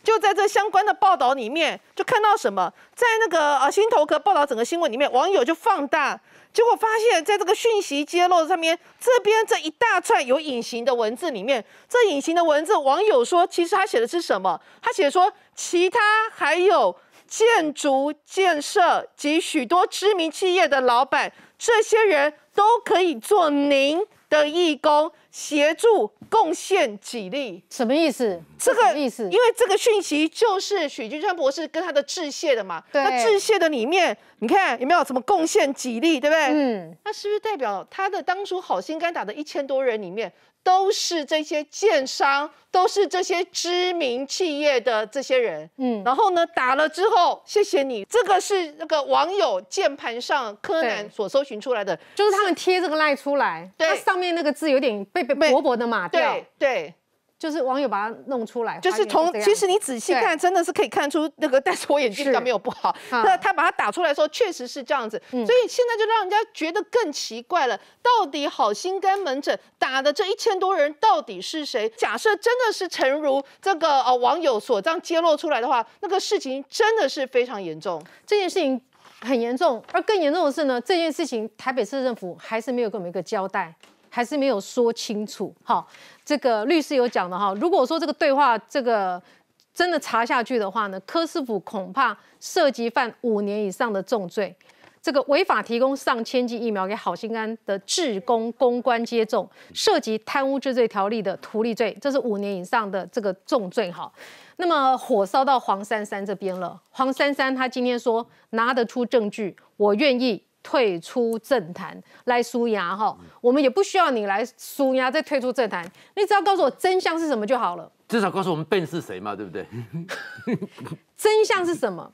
就在这相关的报道里面就看到什么，在那个呃新头壳报道整个新闻里面，网友就放大。结果发现，在这个讯息揭露上面，这边这一大串有隐形的文字里面，这隐形的文字，网友说，其实他写的是什么？他写说，其他还有建筑建设及许多知名企业的老板，这些人都可以做您的义工。协助贡献几例，什么意思？这个意思，因为这个讯息就是许君川博士跟他的致谢的嘛。对。那致谢的里面，你看有没有什么贡献几例，对不对？嗯。那是不是代表他的当初好心肝打的一千多人里面？都是这些建商，都是这些知名企业的这些人，嗯，然后呢，打了之后，谢谢你，这个是那个网友键盘上柯南所搜寻出来的，就是他们贴这个赖出来，对，上面那个字有点被被薄薄的码掉，对。就是网友把它弄出来，就是从其实你仔细看，真的是可以看出那个，但是我眼睛刚没有不好。那他把它打出来的时候，确实是这样子，所以现在就让人家觉得更奇怪了。到底好心肝门诊打的这一千多人到底是谁？假设真的是诚如这个呃网友所这样揭露出来的话，那个事情真的是非常严重。这件事情很严重，而更严重的是呢，这件事情台北市政府还是没有给我们一个交代。还是没有说清楚，好，这个律师有讲的哈。如果说这个对话这个真的查下去的话呢，柯师傅恐怕涉及犯五年以上的重罪。这个违法提供上千剂疫苗给好心肝的志工公关接种，涉及贪污治罪条例的图利罪，这是五年以上的这个重罪哈。那么火烧到黄珊珊这边了，黄珊珊她今天说拿得出证据，我愿意退出政坛来输牙哈，我们也不需要你来输牙再退出政坛，你只要告诉我真相是什么就好了。至少告诉我们 Ben 是谁嘛，对不对？真相是什么？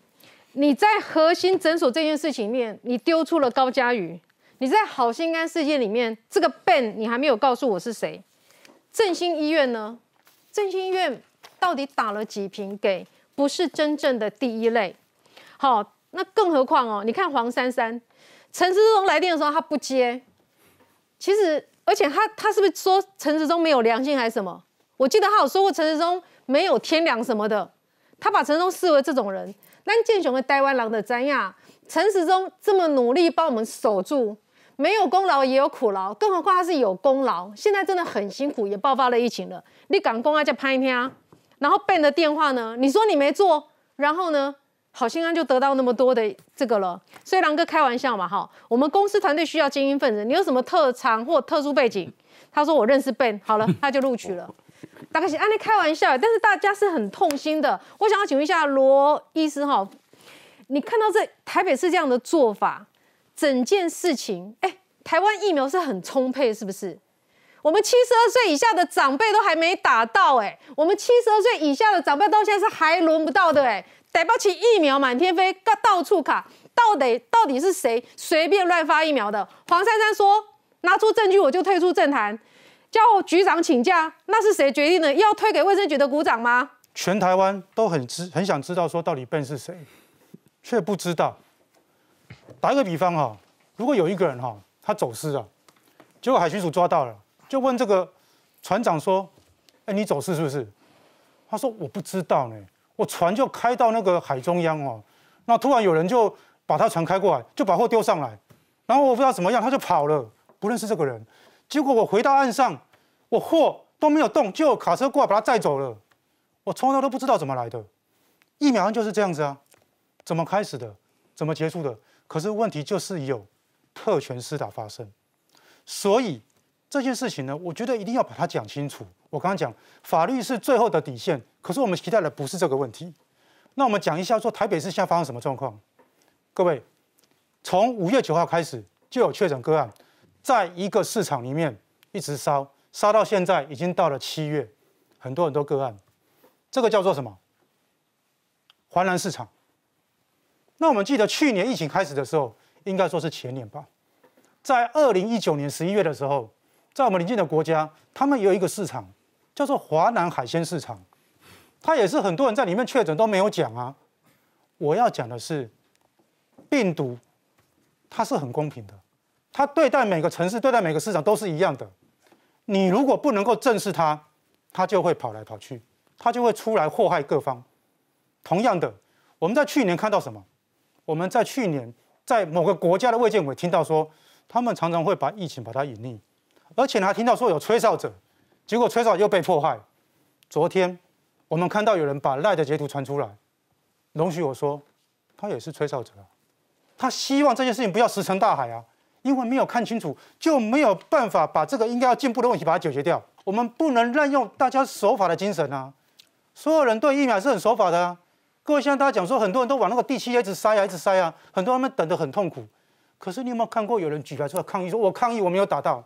你在核心诊所这件事情里面，你丢出了高嘉瑜；你在好心肝事件里面，这个 Ben 你还没有告诉我是谁。振兴医院呢？振兴医院到底打了几瓶给不是真正的第一类？好，那更何况哦，你看黄珊珊、陈世忠来电的时候他不接，其实而且他他是不是说陈世忠没有良心还是什么？我记得他有说过陈世忠没有天良什么的，他把陈世忠视为这种人。那建雄的台湾狼的詹亚，陈时中这么努力帮我们守住，没有功劳也有苦劳，更何况他是有功劳。现在真的很辛苦，也爆发了疫情了。你赶公啊叫拍天啊，然后 Ben 的电话呢？你说你没做，然后呢？好心安就得到那么多的这个了。所以狼哥开玩笑嘛，哈，我们公司团队需要精英分子，你有什么特长或特殊背景？他说我认识 Ben，好了，他就录取了。大概是安利开玩笑，但是大家是很痛心的。我想要请问一下罗医师哈，你看到这台北市这样的做法，整件事情，哎，台湾疫苗是很充沛，是不是？我们七十二岁以下的长辈都还没打到，哎，我们七十二岁以下的长辈到现在是还轮不到的，哎，逮不起疫苗满天飞，到到处卡，到底到底是谁随便乱发疫苗的？黄珊珊说，拿出证据我就退出政坛。叫局长请假，那是谁决定的？要推给卫生局的股长吗？全台湾都很知很想知道说到底 Ben 是谁，却不知道。打一个比方哈，如果有一个人哈，他走失了，结果海巡署抓到了，就问这个船长说：“哎，你走失是不是？”他说：“我不知道呢，我船就开到那个海中央哦，那突然有人就把他船开过来，就把货丢上来，然后我不知道怎么样，他就跑了，不认识这个人。结果我回到岸上。”我货都没有动，就有卡车过来把他载走了。我从来都不知道怎么来的。疫苗就是这样子啊，怎么开始的，怎么结束的？可是问题就是有特权施打发生。所以这件事情呢，我觉得一定要把它讲清楚。我刚刚讲法律是最后的底线，可是我们期待的不是这个问题。那我们讲一下说台北市现在发生什么状况？各位，从五月九号开始就有确诊个案，在一个市场里面一直烧。烧到现在已经到了七月，很多很多个案，这个叫做什么？环南市场。那我们记得去年疫情开始的时候，应该说是前年吧，在二零一九年十一月的时候，在我们邻近的国家，他们有一个市场叫做华南海鲜市场，它也是很多人在里面确诊都没有讲啊。我要讲的是，病毒它是很公平的，它对待每个城市、对待每个市场都是一样的。你如果不能够正视它，它就会跑来跑去，它就会出来祸害各方。同样的，我们在去年看到什么？我们在去年在某个国家的卫健委听到说，他们常常会把疫情把它隐匿，而且还听到说有吹哨者，结果吹哨又被迫害。昨天我们看到有人把赖的截图传出来，容许我说，他也是吹哨者啊，他希望这件事情不要石沉大海啊。因为没有看清楚，就没有办法把这个应该要进步的问题把它解决掉。我们不能滥用大家守法的精神啊！所有人对疫苗是很守法的啊。各位现在大家讲说，很多人都往那个第七一直塞啊，一直塞啊，很多人们等得很痛苦。可是你有没有看过有人举牌出来抗议，说我抗议我没有打到？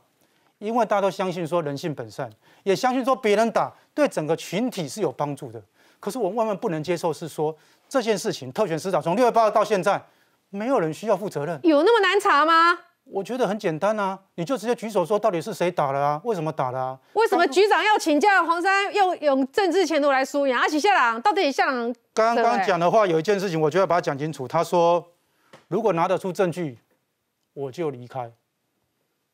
因为大家都相信说人性本善，也相信说别人打对整个群体是有帮助的。可是我们万万不能接受是说这件事情特权施打从六月八号到现在，没有人需要负责任。有那么难查吗？我觉得很简单啊，你就直接举手说到底是谁打了啊？为什么打了啊？为什么局长要请假？黄山用用政治前途来输赢？而且校长到底下朗刚刚讲的话有一件事情，我就要把它讲清楚。他说，如果拿得出证据，我就离开。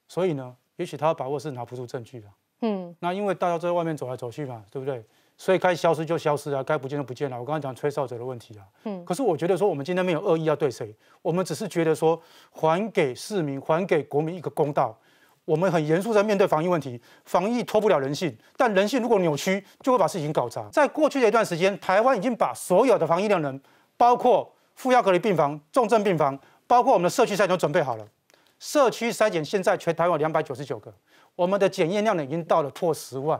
所以呢，也许他把握是拿不出证据了。嗯，那因为大家在外面走来走去嘛，对不对？所以该消失就消失啊，该不见就不见了。我刚刚讲吹哨者的问题啊，嗯，可是我觉得说我们今天没有恶意要对谁，我们只是觉得说还给市民、还给国民一个公道。我们很严肃在面对防疫问题，防疫脱不了人性，但人性如果扭曲，就会把事情搞砸。在过去的一段时间，台湾已经把所有的防疫量能，包括负压隔离病房、重症病房，包括我们的社区筛检都准备好了。社区筛检现在全台湾有两百九十九个，我们的检验量呢已经到了破十万。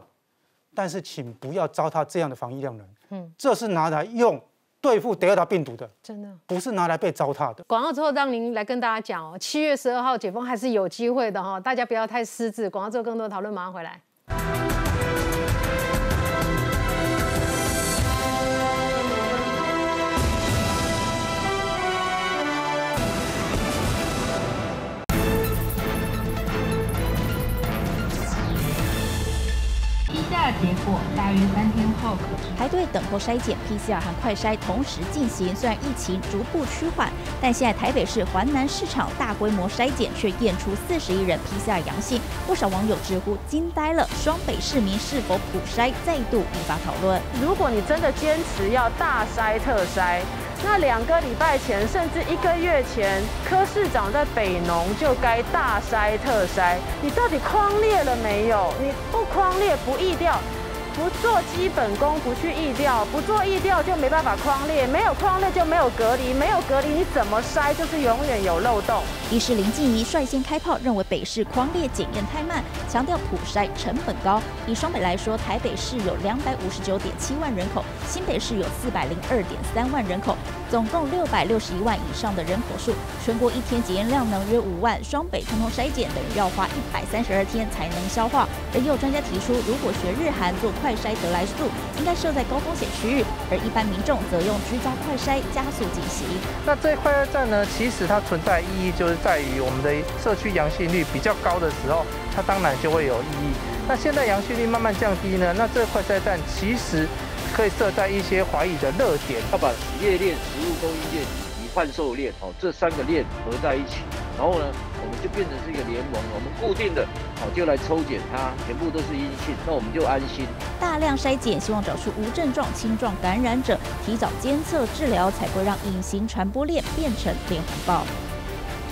但是请不要糟蹋这样的防疫量能，嗯，这是拿来用对付德尔塔病毒的，真的不是拿来被糟蹋的。广告之后让您来跟大家讲哦，七月十二号解封还是有机会的哈，大家不要太失智。广告之后更多讨论马上回来。结果大约三天后，排队等候筛检 PCR 和快筛同时进行。虽然疫情逐步趋缓，但现在台北市环南市场大规模筛检却验出四十一人 PCR 阳性，不少网友直呼惊呆了。双北市民是否普筛，再度引发讨论。如果你真的坚持要大筛特筛。那两个礼拜前，甚至一个月前，柯市长在北农就该大筛特筛。你到底框裂了没有？你不框裂不易掉。不做基本功，不去意调，不做意调就没办法框列，没有框列就没有隔离，没有隔离你怎么筛就是永远有漏洞。于是林静怡率先开炮，认为北市框列检验太慢，强调普筛成本高。以双北来说，台北市有两百五十九点七万人口，新北市有四百零二点三万人口，总共六百六十一万以上的人口数，全国一天检验量能约五万，双北通通筛检等于要花一百三十二天才能消化。而也有专家提出，如果学日韩做。快筛得来速应该设在高风险区域，而一般民众则用居家快筛加速进行。那这快筛站呢？其实它存在意义就是在于我们的社区阳性率比较高的时候，它当然就会有意义。那现在阳性率慢慢降低呢？那这个快筛站其实可以设在一些怀疑的热点，要把企业链、食物供应链贩售链哦这三个链合在一起，然后呢？我们就变成是一个联盟，我们固定的，好就来抽检它，全部都是阴性，那我们就安心。大量筛检，希望找出无症状、轻状感染者，提早监测治疗，才会让隐形传播链变成连环爆。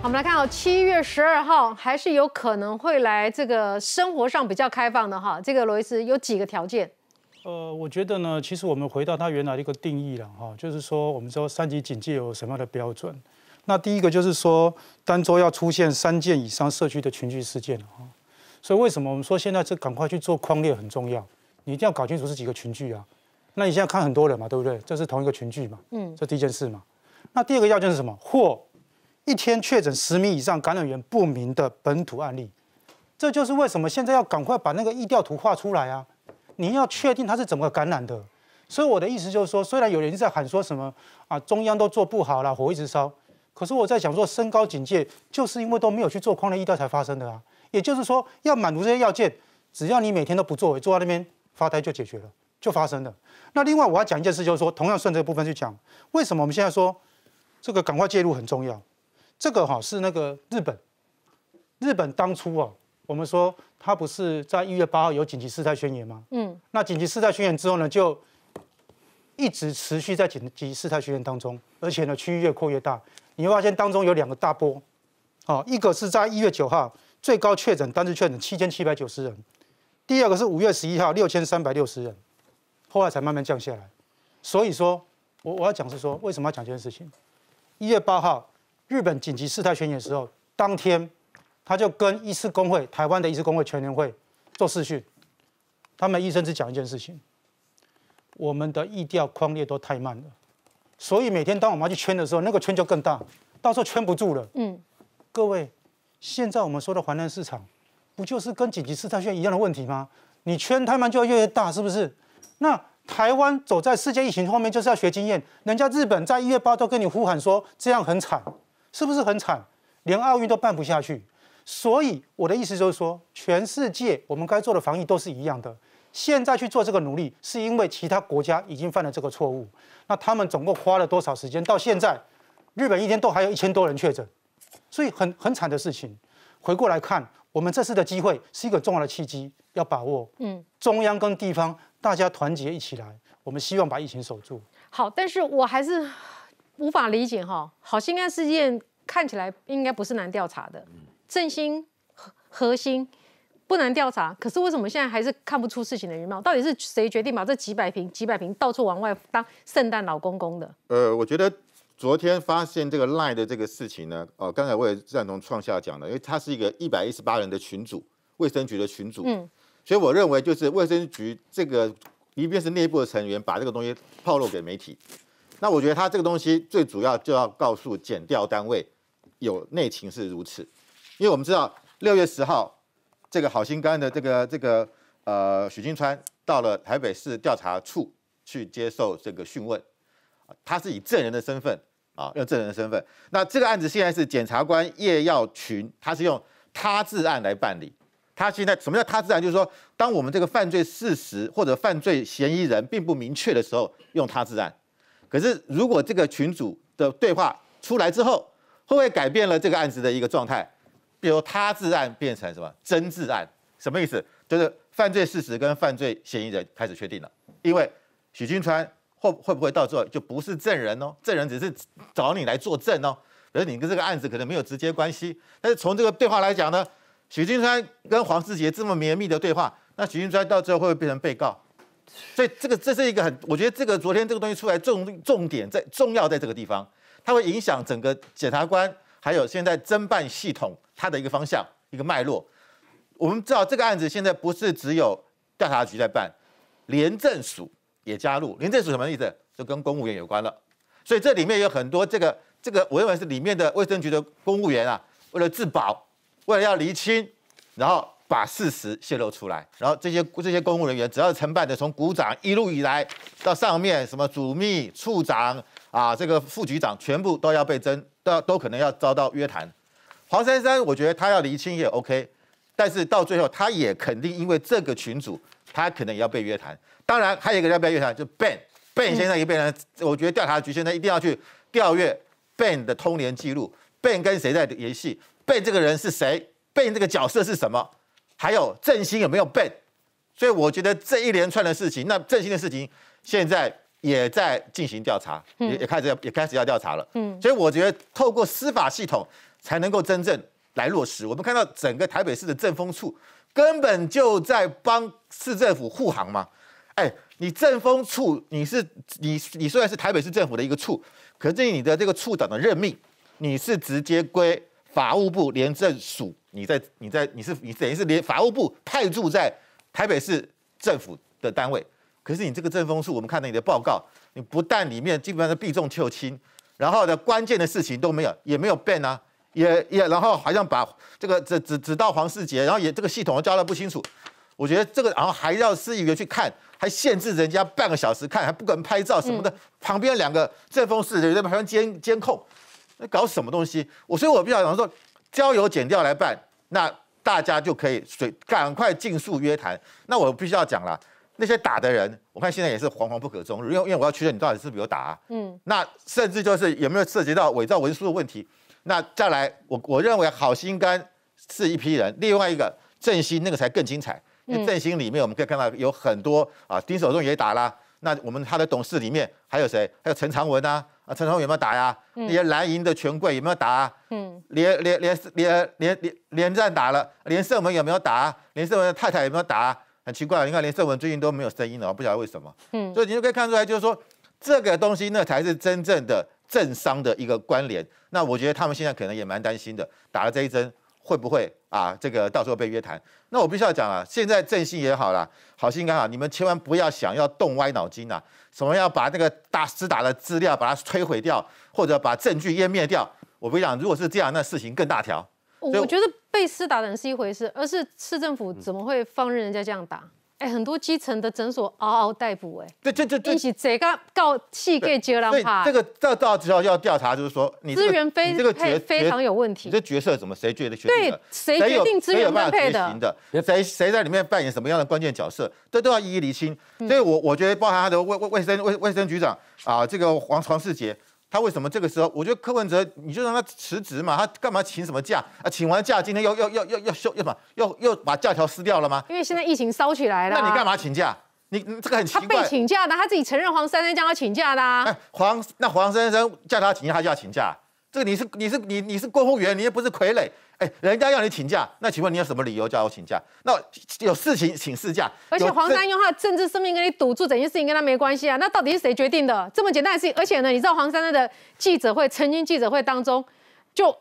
我们来看哦，七月十二号还是有可能会来这个生活上比较开放的哈。这个罗伊斯有几个条件？呃，我觉得呢，其实我们回到它原来的一个定义了哈，就是说我们说三级警戒有什么样的标准？那第一个就是说，单周要出现三件以上社区的群聚事件哈，所以为什么我们说现在这赶快去做框列很重要？你一定要搞清楚是几个群聚啊？那你现在看很多人嘛，对不对？这是同一个群聚嘛？嗯，这第一件事嘛。那第二个要件是什么？或一天确诊十名以上感染源不明的本土案例，这就是为什么现在要赶快把那个疫调图画出来啊！你要确定他是怎么感染的。所以我的意思就是说，虽然有人在喊说什么啊，中央都做不好了，火一直烧。可是我在想说，升高警戒就是因为都没有去做框列医疗才发生的啊。也就是说，要满足这些要件，只要你每天都不作为，坐在那边发呆就解决了，就发生了。那另外我要讲一件事，就是说，同样顺这个部分去讲，为什么我们现在说这个赶快介入很重要？这个哈是那个日本，日本当初啊，我们说他不是在一月八号有紧急事态宣言吗？嗯。那紧急事态宣言之后呢，就一直持续在紧急事态宣言当中，而且呢区域越扩越大。你会发现当中有两个大波，哦，一个是在一月九号最高确诊单日确诊七千七百九十人，第二个是五月十一号六千三百六十人，后来才慢慢降下来。所以说，我我要讲是说，为什么要讲这件事情？一月八号日本紧急事态宣言的时候，当天他就跟医师工会台湾的医师工会全联会做视讯，他们医生只讲一件事情：我们的疫调框列都太慢了。所以每天当我们要去圈的时候，那个圈就更大，到时候圈不住了。嗯，各位，现在我们说的环南市场，不就是跟紧急事态圈一样的问题吗？你圈太慢就越越大，是不是？那台湾走在世界疫情后面就是要学经验，人家日本在一月八都跟你呼喊说这样很惨，是不是很惨？连奥运都办不下去。所以我的意思就是说，全世界我们该做的防疫都是一样的。现在去做这个努力，是因为其他国家已经犯了这个错误。那他们总共花了多少时间？到现在，日本一天都还有一千多人确诊，所以很很惨的事情。回过来看，我们这次的机会是一个重要的契机，要把握。嗯，中央跟地方大家团结一起来，我们希望把疫情守住。好，但是我还是无法理解哈，好心安事件看起来应该不是难调查的，振兴核核心。不难调查，可是为什么现在还是看不出事情的原貌？到底是谁决定把这几百瓶、几百瓶到处往外当圣诞老公公的？呃，我觉得昨天发现这个 Line 的这个事情呢，哦，刚才我也赞同创下讲的，因为它是一个一百一十八人的群组，卫生局的群组，嗯，所以我认为就是卫生局这个一边是内部的成员把这个东西暴露给媒体，那我觉得他这个东西最主要就要告诉检调单位有内情是如此，因为我们知道六月十号这个好心肝的这个这个呃许金川到了台北市调查处去接受这个讯问，他是以证人的身份。啊，用证人的身份。那这个案子现在是检察官叶耀群，他是用他治案来办理。他现在什么叫他治案？就是说，当我们这个犯罪事实或者犯罪嫌疑人并不明确的时候，用他治案。可是如果这个群主的对话出来之后，会不会改变了这个案子的一个状态？比如他治案变成什么真治案？什么意思？就是犯罪事实跟犯罪嫌疑人开始确定了，因为许金川。会会不会到最后就不是证人哦？证人只是找你来作证哦，而你跟这个案子可能没有直接关系。但是从这个对话来讲呢，许金川跟黄世杰这么绵密的对话，那许金川到最后会不会变成被告？所以这个这是一个很，我觉得这个昨天这个东西出来重重点在重要在这个地方，它会影响整个检察官还有现在侦办系统它的一个方向一个脉络。我们知道这个案子现在不是只有调查局在办，廉政署。也加入，廉政署什么意思？就跟公务员有关了，所以这里面有很多这个这个，我认为是里面的卫生局的公务员啊，为了自保，为了要厘清，然后把事实泄露出来，然后这些这些公务人员只要承办的，从股长一路以来到上面什么主秘、处长啊，这个副局长，全部都要被征，都要都可能要遭到约谈。黄珊珊，我觉得他要厘清也 OK，但是到最后他也肯定因为这个群主，他可能也要被约谈。当然，还有一个要不要约谈，就 Ben，Ben 现在也变成，我觉得调查局现在一定要去调阅 Ben 的通联记录，Ben 跟谁在联系，Ben 这个人是谁，Ben 这个角色是什么，还有振兴有没有 Ben，所以我觉得这一连串的事情，那振兴的事情现在也在进行调查，也也开始要也开始要调查了，嗯，所以我觉得透过司法系统才能够真正来落实。我们看到整个台北市的政风处根本就在帮市政府护航嘛。哎，你政风处，你是你你虽然是台北市政府的一个处，可是你的这个处长的任命，你是直接归法务部廉政署，你在你在你是你等于是连法务部派驻在台北市政府的单位，可是你这个政风处，我们看到你的报告，你不但里面基本上是避重就轻，然后呢关键的事情都没有，也没有变啊，也也然后好像把这个只只只到黄世杰，然后也这个系统交代不清楚，我觉得这个然后还要司仪员去看。还限制人家半个小时看，还不敢拍照什么的。旁边两个正风室的在旁边监监控，那搞什么东西？我所以我比较想说，交由减调来办，那大家就可以随赶快尽速约谈。那我必须要讲了，那些打的人，我看现在也是惶惶不可终日，因为因为我要确认你到底是不是有打。嗯，那甚至就是有没有涉及到伪造文书的问题。那再来，我我认为好心肝是一批人，另外一个振兴那个才更精彩。振兴里面，我们可以看到有很多啊，丁守中也打啦。那我们他的董事里面还有谁？还有陈长文啊，啊，陈长文有没有打呀？那些蓝营的权贵有没有打？啊？嗯，连连连连连连连战打了，连胜文有没有打？连胜文的太太有没有打？很奇怪，你看连胜文最近都没有声音了，我不晓得为什么。嗯，所以你就可以看出来，就是说这个东西那才是真正的政商的一个关联。那我觉得他们现在可能也蛮担心的，打了这一针。会不会啊？这个到时候被约谈？那我必须要讲啊，现在振兴也好啦，好心肝好，你们千万不要想要动歪脑筋呐，什么要把那个大师打的资料把它摧毁掉，或者把证据湮灭掉。我跟你讲，如果是这样，那事情更大条。我觉得被私打的人是一回事，而是市政府怎么会放任人家这样打？哎，很多基层的诊所嗷嗷待哺，哎，对，这这这是这个告气给接了怕。这个这到时候要调查，就是说你资源非这个角非常有问题。你这角色怎么谁决定？对，谁决定资源分配的？谁谁在里面扮演什么样的关键角色？这都要一一厘清。所以，我我觉得包含他的卫卫卫生卫卫生局长啊，这个黄黄世杰。他为什么这个时候？我觉得柯文哲，你就让他辞职嘛，他干嘛请什么假啊？请完假，今天要要要要要休要什么？又又把假条撕掉了吗？因为现在疫情烧起来了。那你干嘛请假？你你这个很奇怪。他被请假的，他自己承认黄珊珊叫他请假的。哎，黄那黄珊珊叫他请假，他就要请假。这个你是你是你你是公务员，你又不是傀儡。哎，人家要你请假，那请问你有什么理由叫我请假？那有事情请事假，而且黄珊用他的政治生命跟你赌注，整件事情跟他没关系啊。那到底是谁决定的？这么简单的事情，而且呢，你知道黄珊的记者会，曾经记者会当中，就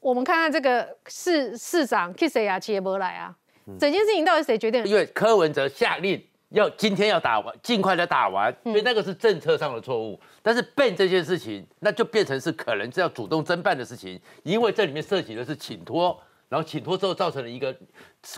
我们看看这个市市长 Kiss 雅琪也没来啊。整件事情到底谁决定？因为柯文哲下令要今天要打完，尽快的打完，所以那个是政策上的错误。但是办这件事情，那就变成是可能是要主动侦办的事情，因为这里面涉及的是请托，然后请托之后造成了一个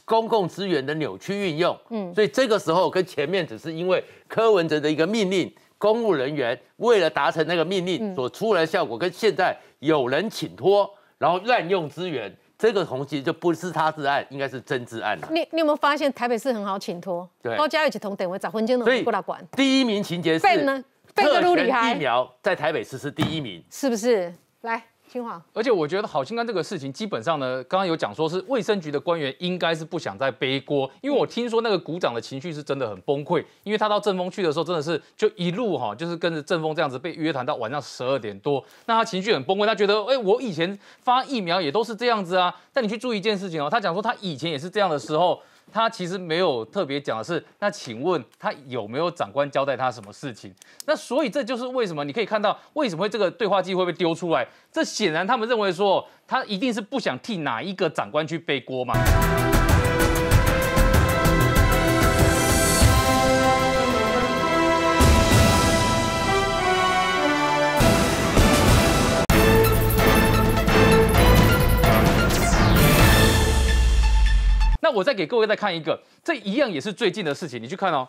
公共资源的扭曲运用。嗯，所以这个时候跟前面只是因为柯文哲的一个命令，公务人员为了达成那个命令所出来的效果，跟现在有人请托，然后滥用资源。这个红旗就不是他治案，应该是真治案了。你你有没有发现台北市很好请托？对，高嘉瑜一同等位找婚金的过来管。第一名情节是被呢，被个卢厉害。疫苗在台北市是第一名，是不是？来。清华，而且我觉得好心肝这个事情，基本上呢，刚刚有讲说是卫生局的官员应该是不想再背锅，因为我听说那个股长的情绪是真的很崩溃，因为他到正风去的时候，真的是就一路哈，就是跟着正风这样子被约谈到晚上十二点多，那他情绪很崩溃，他觉得哎，我以前发疫苗也都是这样子啊，但你去注意一件事情哦，他讲说他以前也是这样的时候。他其实没有特别讲的是，那请问他有没有长官交代他什么事情？那所以这就是为什么你可以看到为什么会这个对话机会被丢出来？这显然他们认为说他一定是不想替哪一个长官去背锅嘛。那我再给各位再看一个，这一样也是最近的事情，你去看哦。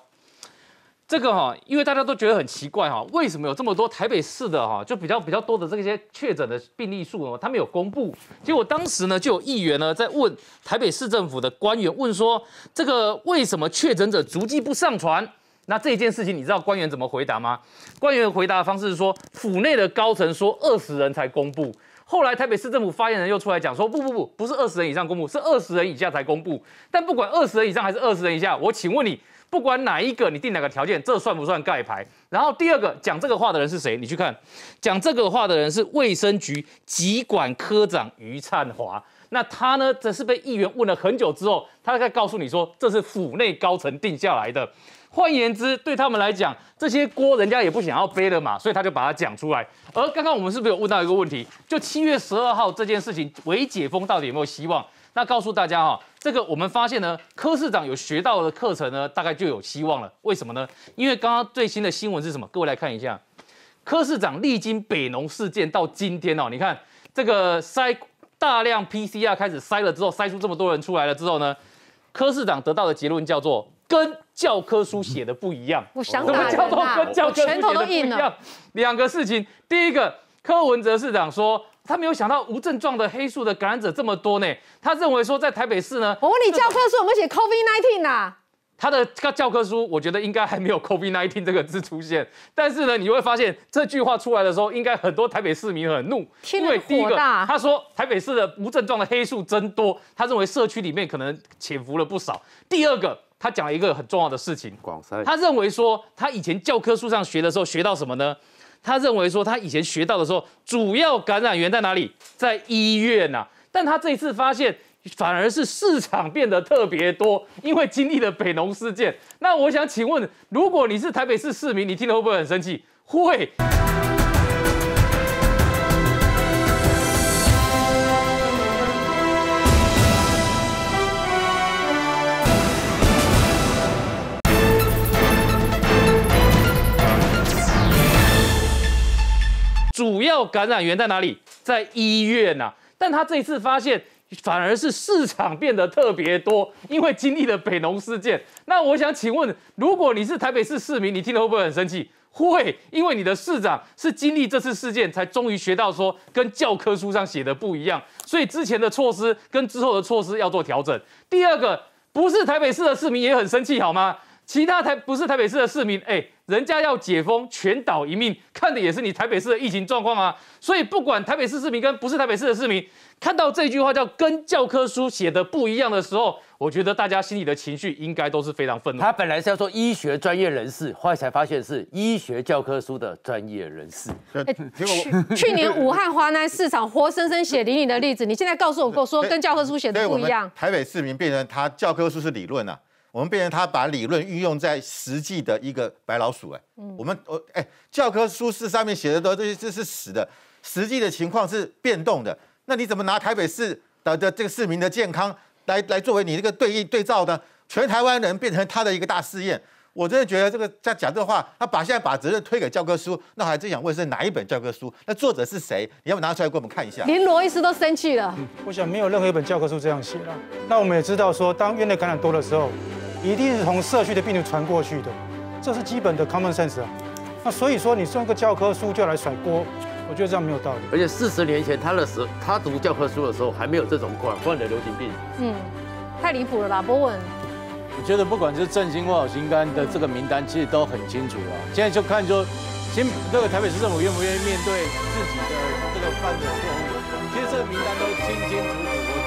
这个哈，因为大家都觉得很奇怪哈，为什么有这么多台北市的哈，就比较比较多的这些确诊的病例数呢？他们有公布，结果当时呢就有议员呢在问台北市政府的官员，问说这个为什么确诊者足迹不上传？那这件事情你知道官员怎么回答吗？官员回答的方式是说，府内的高层说二十人才公布。后来台北市政府发言人又出来讲说，不不不，不是二十人以上公布，是二十人以下才公布。但不管二十人以上还是二十人以下，我请问你，不管哪一个，你定哪个条件，这算不算盖牌？然后第二个讲这个话的人是谁？你去看，讲这个话的人是卫生局疾管科长余灿华。那他呢，则是被议员问了很久之后，他才告诉你说，这是府内高层定下来的。换言之，对他们来讲，这些锅人家也不想要背了嘛，所以他就把它讲出来。而刚刚我们是不是有问到一个问题？就七月十二号这件事情，微解封到底有没有希望？那告诉大家哈，这个我们发现呢，柯市长有学到的课程呢，大概就有希望了。为什么呢？因为刚刚最新的新闻是什么？各位来看一下，柯市长历经北农事件到今天哦，你看这个筛大量 PCR 开始筛了之后，筛出这么多人出来了之后呢，柯市长得到的结论叫做。跟教科书写的不一样，我想打人啊！跟教科书写的不一样，两个事情。第一个，柯文哲市长说，他没有想到无症状的黑素的感染者这么多呢。他认为说，在台北市呢，我问你，教科书有没有写 COVID nineteen 啊？他的教科书，我觉得应该还没有 COVID nineteen 这个字出现。但是呢，你会发现这句话出来的时候，应该很多台北市民很怒，因为第一个，他说台北市的无症状的黑数增多，他认为社区里面可能潜伏了不少。第二个。他讲了一个很重要的事情，他认为说他以前教科书上学的时候学到什么呢？他认为说他以前学到的时候，主要感染源在哪里？在医院呐。但他这一次发现，反而是市场变得特别多，因为经历了北农事件。那我想请问，如果你是台北市市民，你听了会不会很生气？会。主要感染源在哪里？在医院呐。但他这一次发现，反而是市场变得特别多，因为经历了北农事件。那我想请问，如果你是台北市市民，你听了会不会很生气？会，因为你的市长是经历这次事件，才终于学到说跟教科书上写的不一样，所以之前的措施跟之后的措施要做调整。第二个，不是台北市的市民也很生气好吗？其他台不是台北市的市民，哎。人家要解封，全岛一命，看的也是你台北市的疫情状况啊。所以不管台北市市民跟不是台北市的市民，看到这句话叫跟教科书写的不一样的时候，我觉得大家心里的情绪应该都是非常愤怒。他本来是要说医学专业人士，后来才发现是医学教科书的专业人士。去去年武汉华南市场活生生血淋淋的例子，你现在告诉我，跟我说跟教科书写的不一样。台北市民变成他教科书是理论啊，我们变成他把理论运用在实际的一个白老鼠哎，我们我哎教科书是上面写的都这些这是死的。实际的情况是变动的，那你怎么拿台北市的的这个市民的健康来来作为你这个对应对照呢？全台湾人变成他的一个大试验，我真的觉得这个在讲这话，他把现在把责任推给教科书，那还真想问是哪一本教科书？那作者是谁？你要不拿出来给我们看一下？连罗医师都生气了。我想没有任何一本教科书这样写了。那我们也知道说，当院内感染多的时候，一定是从社区的病毒传过去的，这是基本的 common sense 啊。那所以说，你送一个教科书就来甩锅？我觉得这样没有道理，而且四十年前他的时，他读教科书的时候还没有这种广泛的流行病。嗯，太离谱了吧，博文。我觉得不管是振兴或好心肝的这个名单，其实都很清楚了。现在就看说，先这个台北市政府愿不愿意面对自己的这个犯的错误。其实这个名单都清清楚楚。